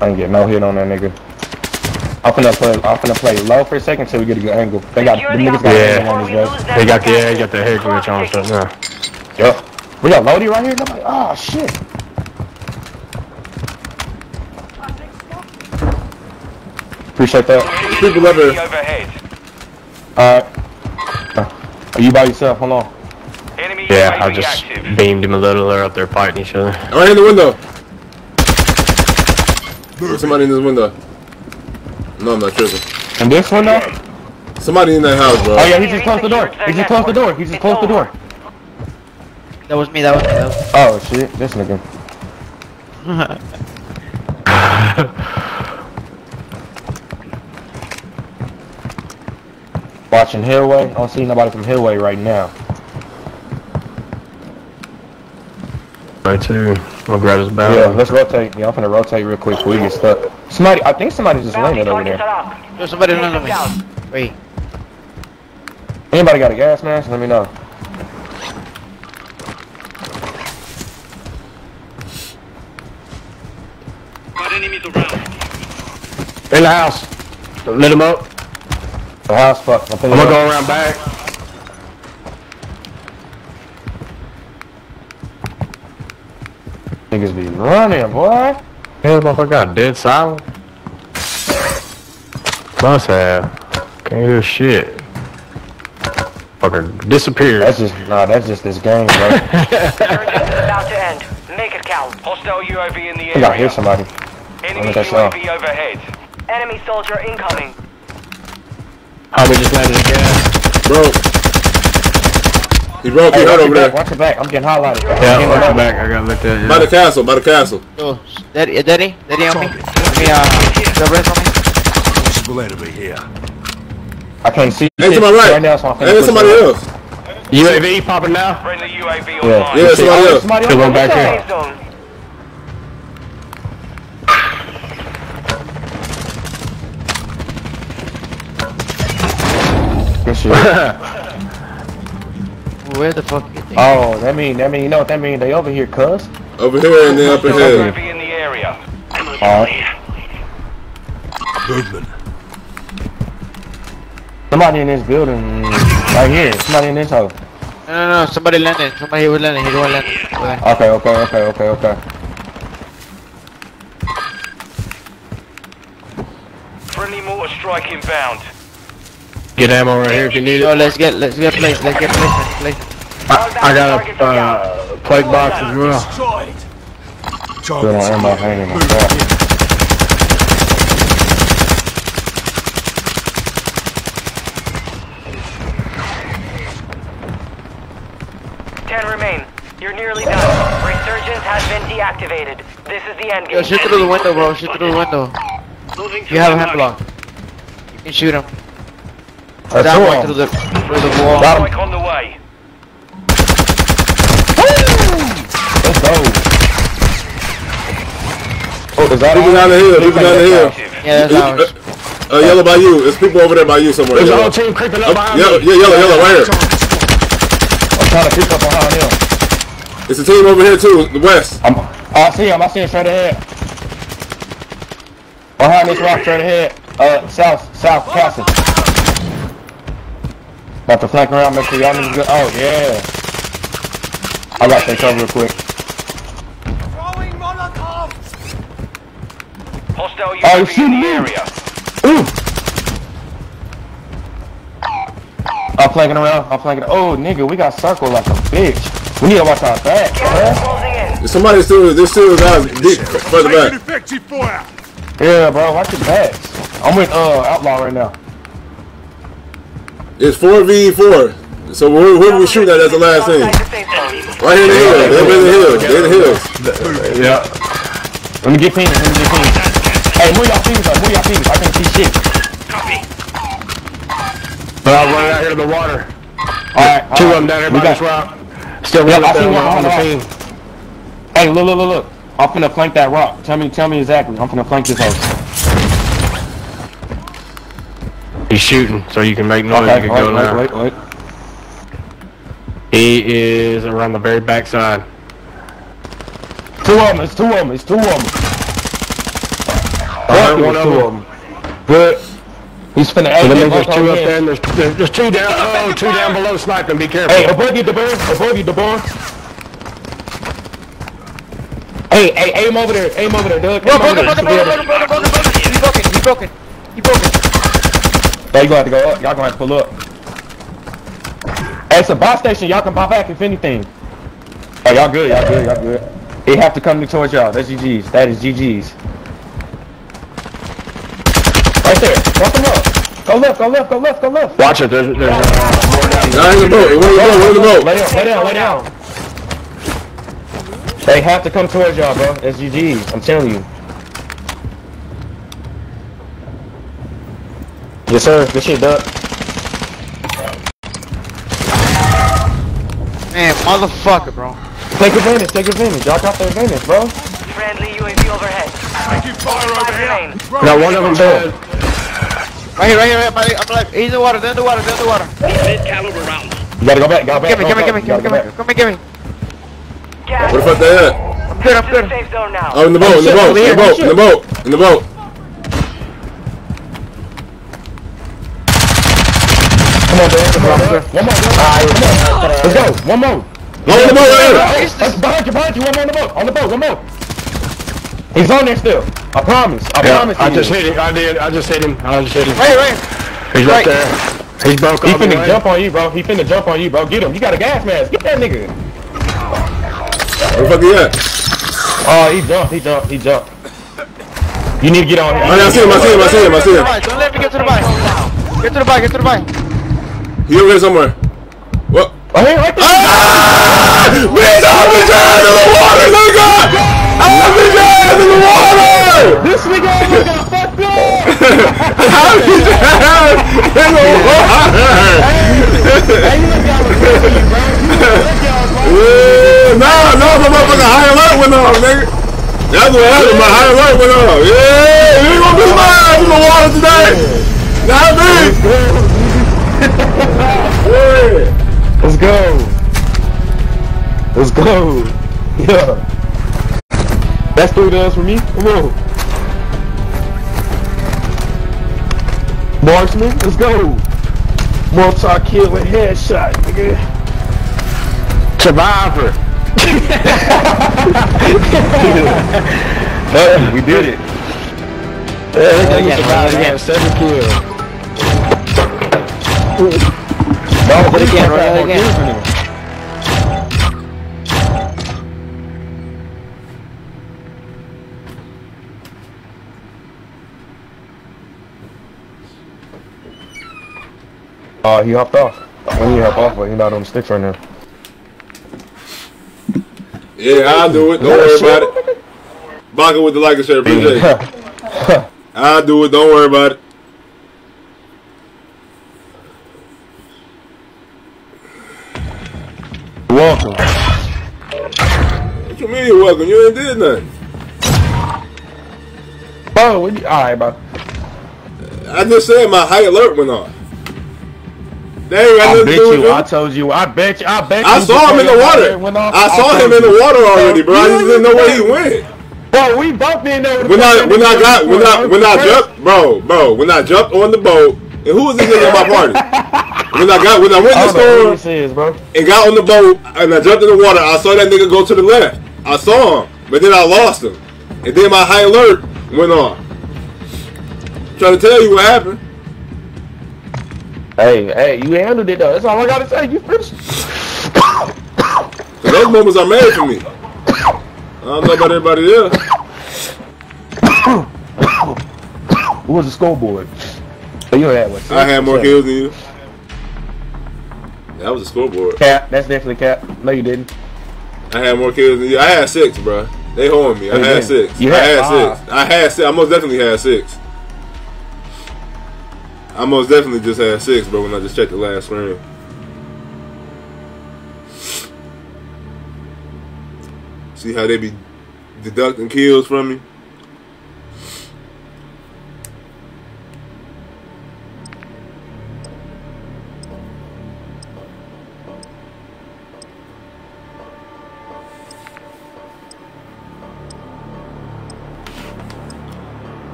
I ain't get no hit on that nigga. I'm finna play. I'm finna play low for a second till we get a good angle. They got the niggas got Yeah. angle on before his we ass. lose them. He got the yeah, he got the head glitch on stuff now. Yep. We got Lodi right here. Nobody. Oh shit. Appreciate that. People up UAV here. Alright. Are you by yourself? Hold on. Enemy Yeah, I just active. beamed him a little. They're up there fighting each other. Right in the window. There's somebody in this window. No, I'm not tripping. And this one though? Somebody in that house, bro. Oh yeah, he just closed the door. He just closed the door. He just closed the door. That was me, that was me, that was Oh shit, this nigga. Watching Hillway. I don't see nobody from Hillway right now. Right too. I'll grab his Yeah, let's rotate. Yeah, I'm finna rotate real quick before we get stuck. Somebody, I think somebody just landed over there. are up. There's somebody Take under them me. down. Wait. Anybody got a gas mask? Let me know. In the house. Lit him up. The house fuck. I'm, I'm gonna go around back. Niggas be running, boy. Yeah, motherfucker got dead silent. Must have. Can't do shit. Fucker disappeared. That's just nah. That's just this game, bro. Resurgence about to end. Make it count. Hostile UAV in the I think I hear somebody. Enemy I think I saw. UAV overhead. Enemy soldier incoming. How we just landed again. Bro. He broke. He Hey, hurt watch over back. there. Watch your back. I'm getting highlighted. Yeah, I'm looking back. I gotta look at By the castle. By the castle. Yo, Daddy, Daddy, Daddy on me. Give me, uh, the rest on me. Possible enemy here. I can't see. Hey, to shit my right. Right now, so I'm finna Hey, there's somebody it. else. UAV popping now. Friendly UAV Yeah. online. Yeah, somebody Oh, else. somebody Still on going back the here. Shit. Where the fuck is they? Oh, that mean that mean you know what that mean? They over here, cuz. Over here and then up ahead. In the area. Oh. Alright. Movement. Somebody in this building right here. Somebody in this house. No, no, no, somebody landed. Somebody was landing. He was landing. Over there. Okay, okay, okay, okay, okay. Friendly mortar strike inbound. Get ammo right here if you need Yo, it. let's get, let's get place, let's get place, let's place. I, I got a uh, plague box as well. Destroyed. Still on Targets ammo the hanging. area. my Ten remain. You're nearly done. Resurgence has been deactivated. This is the end Yo, shoot through the window, bro. Shoot through the window. You have a hand block. You can shoot him. That's Down two one of through the through the wall. Got. Strike on the way. Let's go. Oh, is that People down the hill. People down the hill. Yeah, that's ours. Uh, yellow by you. It's people over there by you somewhere. There's a yellow. whole team creeping up Up- behind yellow, me. yeah, yellow, yellow, right here. I'm trying to pick up behind him. It's a team over here too, the west. I'm, I see him. I see him straight ahead. Behind this rock, straight ahead. Uh, south, south castle. About to flank around, make sure y'all niggas good. Oh yeah. I got that cover real quick. Hostile Oh, UAV shoot in the me. area. Ooh. I'm flanking around. I'm flanking. Oh, nigga, we got circled like a bitch. We need to watch our back, bruh. There's somebody still, there's still guys deep further back. Effective fire. Yeah, bro, watch your backs. I'm with uh Outlaw right now. It's 4v4. So who, who we shooting at That's the last thing? Right here in the hill. They're in the hills. They're in the hills. Yeah. Let me get Phoenix. Let me get Phoenix. Hey, move your Phoenix up. Move your Phoenix. I can't see shit. But I'll run out here to the water. Alright. Two of them down here We by got- this rock. Still Yeah, one I see one on on the the team. Hey, look, look, look, look. I'm finna flank that rock. Tell me, tell me exactly. I'm finna flank this house. He's shooting, so you can make noise. Okay, you wait, can go now. wait, wait, wait. He is around the very back side. Two of them. It's two of them. It's two of them. I heard Fuck, it one was of two them. of them. Good. He's finna. So that there's two up there, and there's, there's, there's two down. Oh, two down below sniping. Be careful. Hey, above you, DeBoer. Above you, DeBoer. Hey, hey, aim over there. Aim over there, Doug. Bro, Aim over broken, there. broken, broken, broken, broken, broken. He broken, he broken. He broken. Oh, you gonna have to go up. Y'all gonna have to pull up. Hey, it's a buy station. Y'all can buy back if anything. Oh, y'all good. Y'all good. Y'all good. They have to come towards y'all. That's GG's. That is GG's. Right there. Walk them up. Go left. Go left. Go left. Go left. Watch it. There's, there's Now in the boat. Where in the boat? Where in the boat? Lay down. Lay down. Lay down. They have to come towards y'all, bro. That's GG's. I'm telling you. Yes, sir. Good shit, Duck. Man, motherfucker, bro. Take advantage. Take advantage. Y'all got the advantage, bro. Friendly UAV overhead. Taking fire over here. Now one of them dead. Right here, right here, right here. I'm like, he's in the water, they're in the water, they're in the water. Mid-caliber rounds. You gotta go back. Go back. Give me, go give me, back. give me, You give me, gotta give go me, give me, give me. Gas. Where the fuck they at? I'm good, I'm to good. safe zone now. Oh, in the boat, in the boat, in the boat, in the boat, in the boat. Come on, Dan. Come on, Dan. One more, Dan. Come on. Let's go. One more. No, in the boat, right here. Behind you, behind you. One more on the boat. On the boat. One more. He's on there still. I promise. I Yeah, promise. I he just hit him. I did. I just hit him. I just hit him. Right here, right. He's right Right. there. He's broke He finna way. jump on you, bro. He finna jump on you, bro. Get him. You got a gas mask. Get that nigga. Where the fuck he at? Oh, he jumped. He jumped. He jumped. You need to get on him. I see him, I see him, I see him, I see him. Don't let me get to the bike. Get to the bike, get to the bike. He over here somewhere. What? Oh, here, right there. Ah! Bitch, I'm in jazz in the water, nigga! I'm in jazz in the water! This nigga almost got fucked up. I'm in jazz in the water! Hey, you look down with you, bro. You look down, bro. Yeah, no, no, my motherfucking high alert went off, nigga. That's what happened, my high alert went off. Yeah, you ain't gonna be my ass in the water today. Not me. Let's go. Let's go. Yeah. That's three does for me. Come on. Marksman, let's go. Multi-kill with headshot, nigga. Survivor. Hey, we did it. Yeah, again, right again. Seven kills. No, But again, roll it again. Uh, he hopped off. When he hopped off, but he not on the sticks right now. Yeah, I'll do it. Don't worry about it. Bonker with the like and share. Appreciate it. I'll do it. Don't worry about it. Welcome. You you mean you're welcome? You ain't did nothing. Bro, what you, all right, bro. I just said my high alert went off. I bet to do with you. I told you. I bet you. I bet you. I you. saw him in the water. your went off, I saw him in the water already, bro. I just didn't know where he went. Bro, we both been there. When I when I got when I when I jumped, bro, bro, when I jumped on the boat, and who was this nigga at my party? When I got when I went in the don't know who store this and got on the boat and I jumped in the water, I saw that nigga go to the left. I saw him, but then I lost him, and then my high alert went on. Trying to tell you what happened. Hey, hey, you handled it though. That's all I gotta say. You finished. So those moments are made for me. I don't know about everybody else. Who was the scoreboard? Oh, you had what? I had more kills than you. That was a scoreboard. Cap. That's definitely cap. No, you didn't. I had more kills than you. I had six, bro. They holding me. I Oh, had did? six. You I had had six. I had six. I most definitely had six. I most definitely just had six, bro. When I just checked the last screen. See how they be deducting kills from me?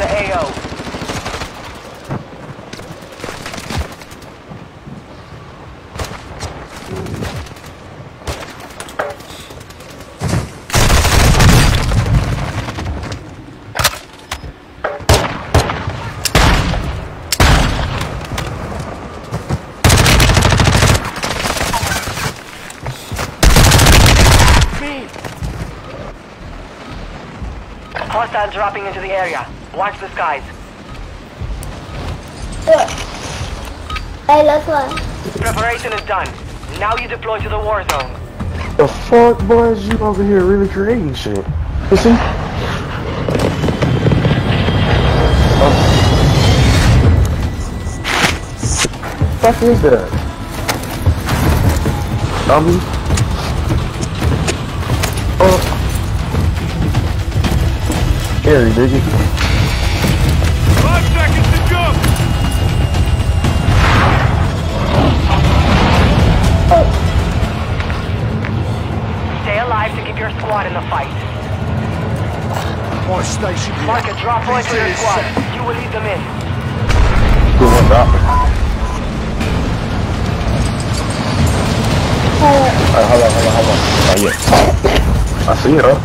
The AO. Hostile dropping into the area. Watch the skies. Hey, let's go. Preparation is done. Now you deploy to the war zone. The fuck, boys? You over here really creating shit? You see? Fuck is that? Dummy. Oh. Scary, Diggy. Squad in the fight. My station. Mark a drop point for your squad. You will lead them in. Good one, drop. Alright, hold on, hold on, hold on. Oh, yeah. I see it, huh?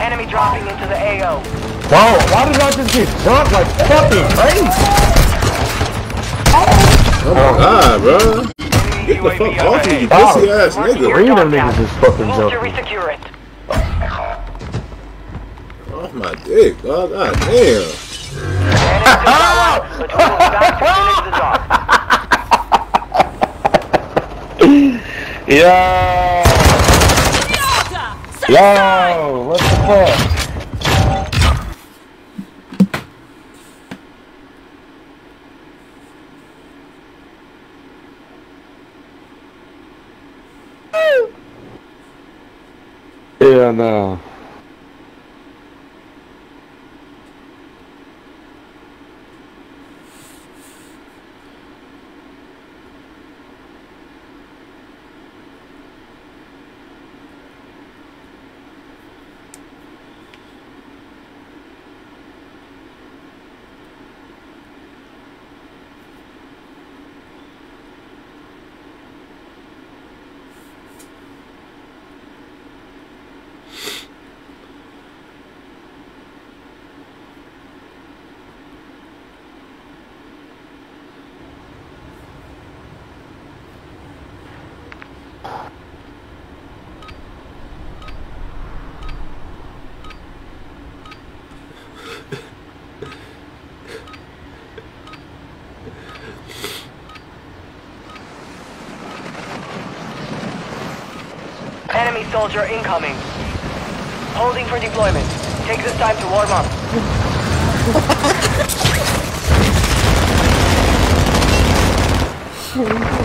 Enemy dropping into the AO. Wow, why did I just get jumped like fucking crazy? Oh my god, bro. Get the fuck off me, you Oh, pussy ass nigga. Three of them niggas just fucking Move to jumping. Off my dick, dog. God damn. But we will be back to finish the job. Yo! Yo! What the fuck? Yeah, Soldier incoming. Holding for deployment. Take this time to warm up.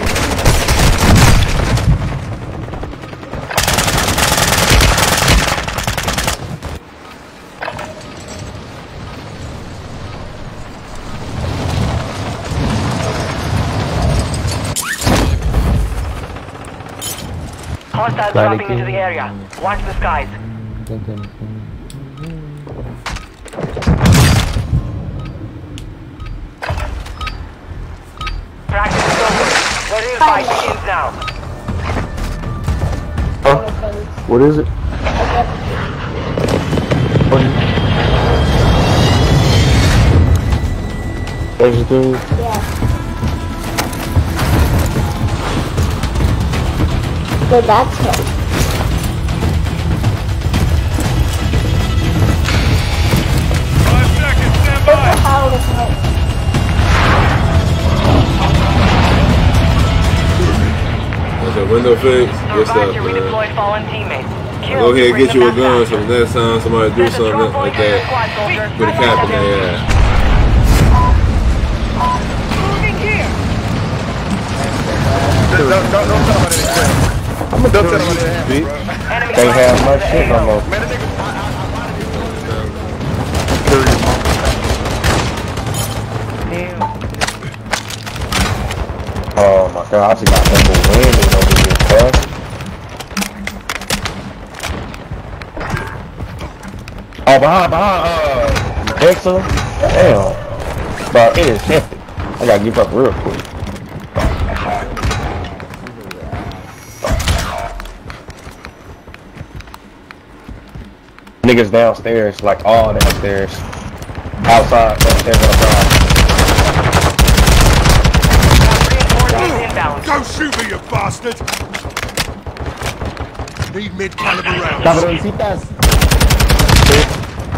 Hostiles dropping into the area. Watch the skies. Practice is over. The real fight begins now. Huh? What is it? What is There's a dude. So that's him. What the hell is him? That's a window fix. Good stuff, man. redeployed fallen teammates. I'll go ahead and get you a gun so next time somebody do something like that, put a cap in their ass. Moving here. Don't, don't, don't tell him anything. I'm gonna do tell him bitch. Can't have much shit no more. Oh my god, I just got double whammy over here, bro. Oh, behind, behind, uh, Dexter. Damn. Bro, it is hefty. I gotta give up real quick. Niggas downstairs, like all downstairs. Outside, upstairs on the ground. Go shoot me, you bastard! Need mid-caliber rounds. Cabroncitas.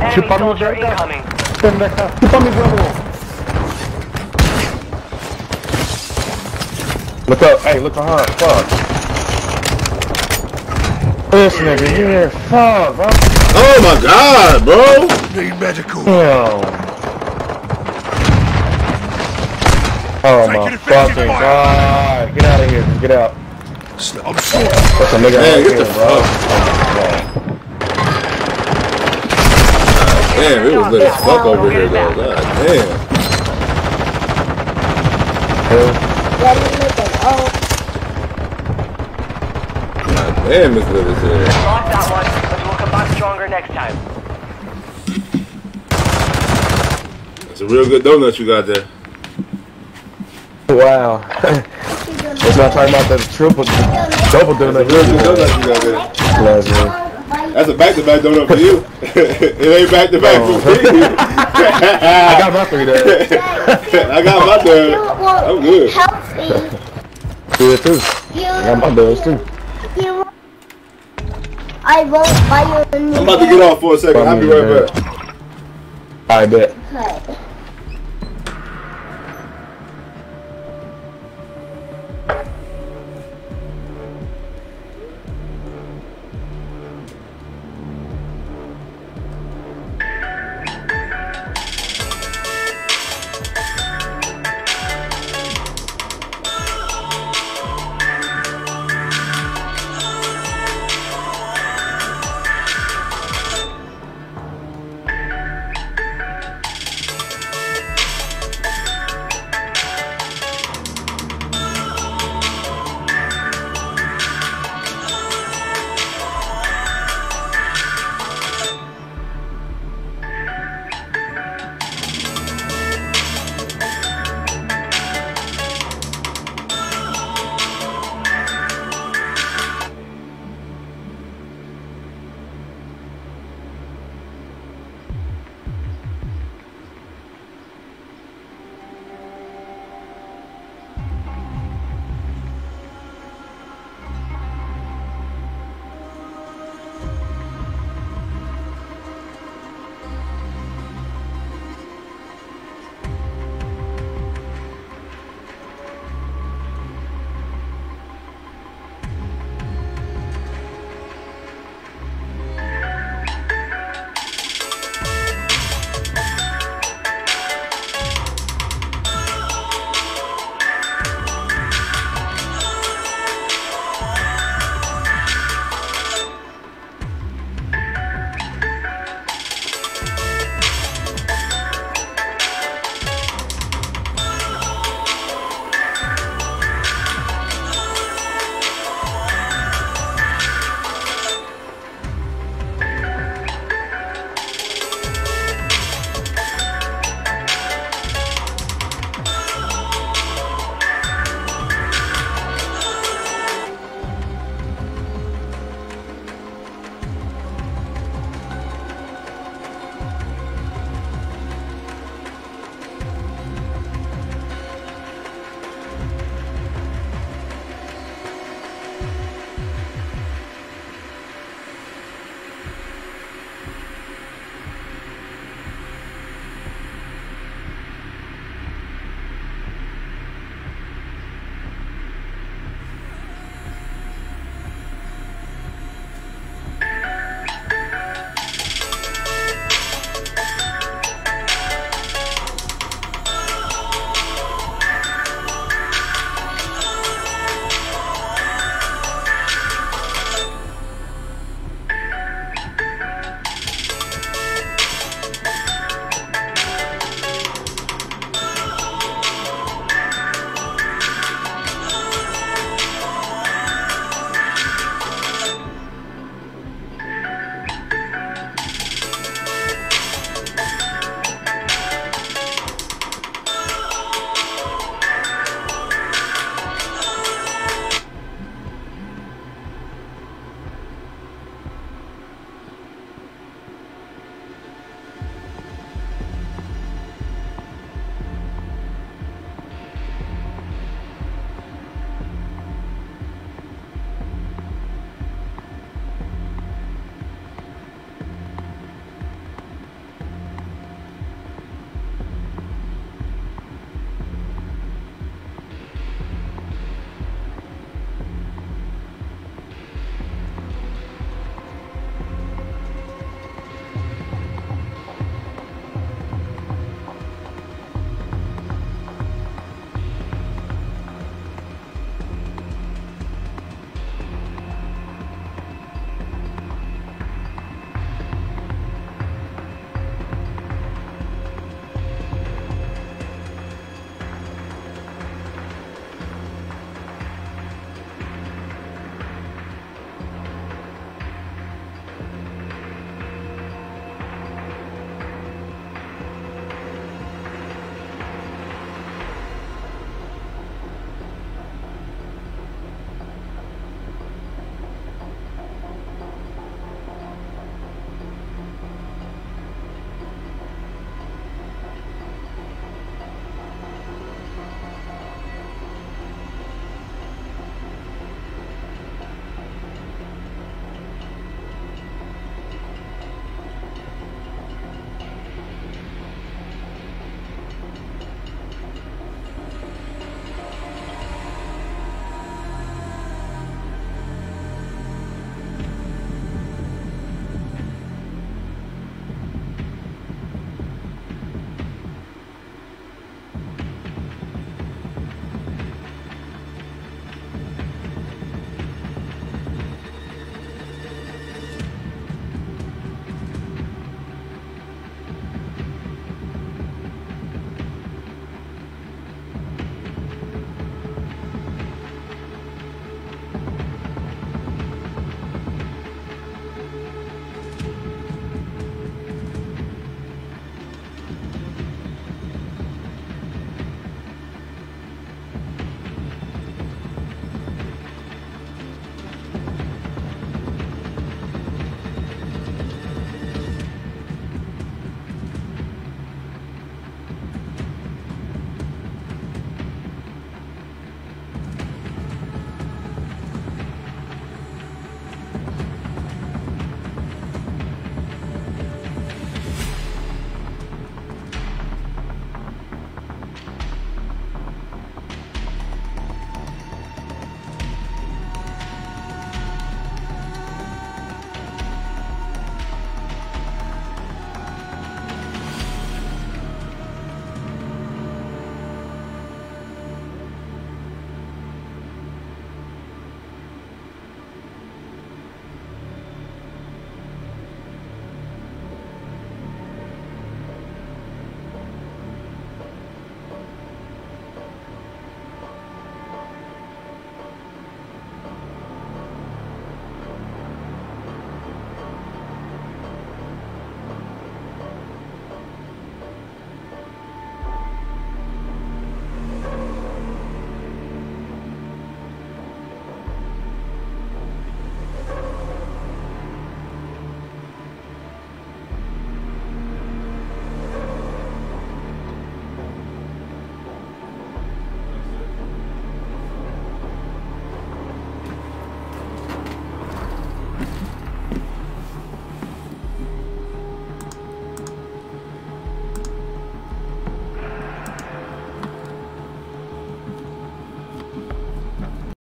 Enemy soldier incoming. Pendeja. Chupa huevo. Look up, hey, look behind, fuck. This nigga here, fuck, bro. Oh my god, bro! Need medical. Damn. Oh my fucking god. Get out of here, just get out. I'm short. That's a nigga Man, right get the here, bro. Damn, it was lit as fuck over here though. God damn. Let me make an O. God damn, it's lit as. Lost that one, but we'll come back stronger next time. It's a real good donut you got there. Wow. Let's not talk about the triple, double donut. Real good donut you got there. Leslie. That's a back-to-back donut for you. it ain't back-to-back Oh. for me. I got my three there. I got my donut. I'm good. Healthy. Good too. I got my donuts too. You I won't buy you a new I'm about to get off for a second. I'll be right back. I bet. Okay.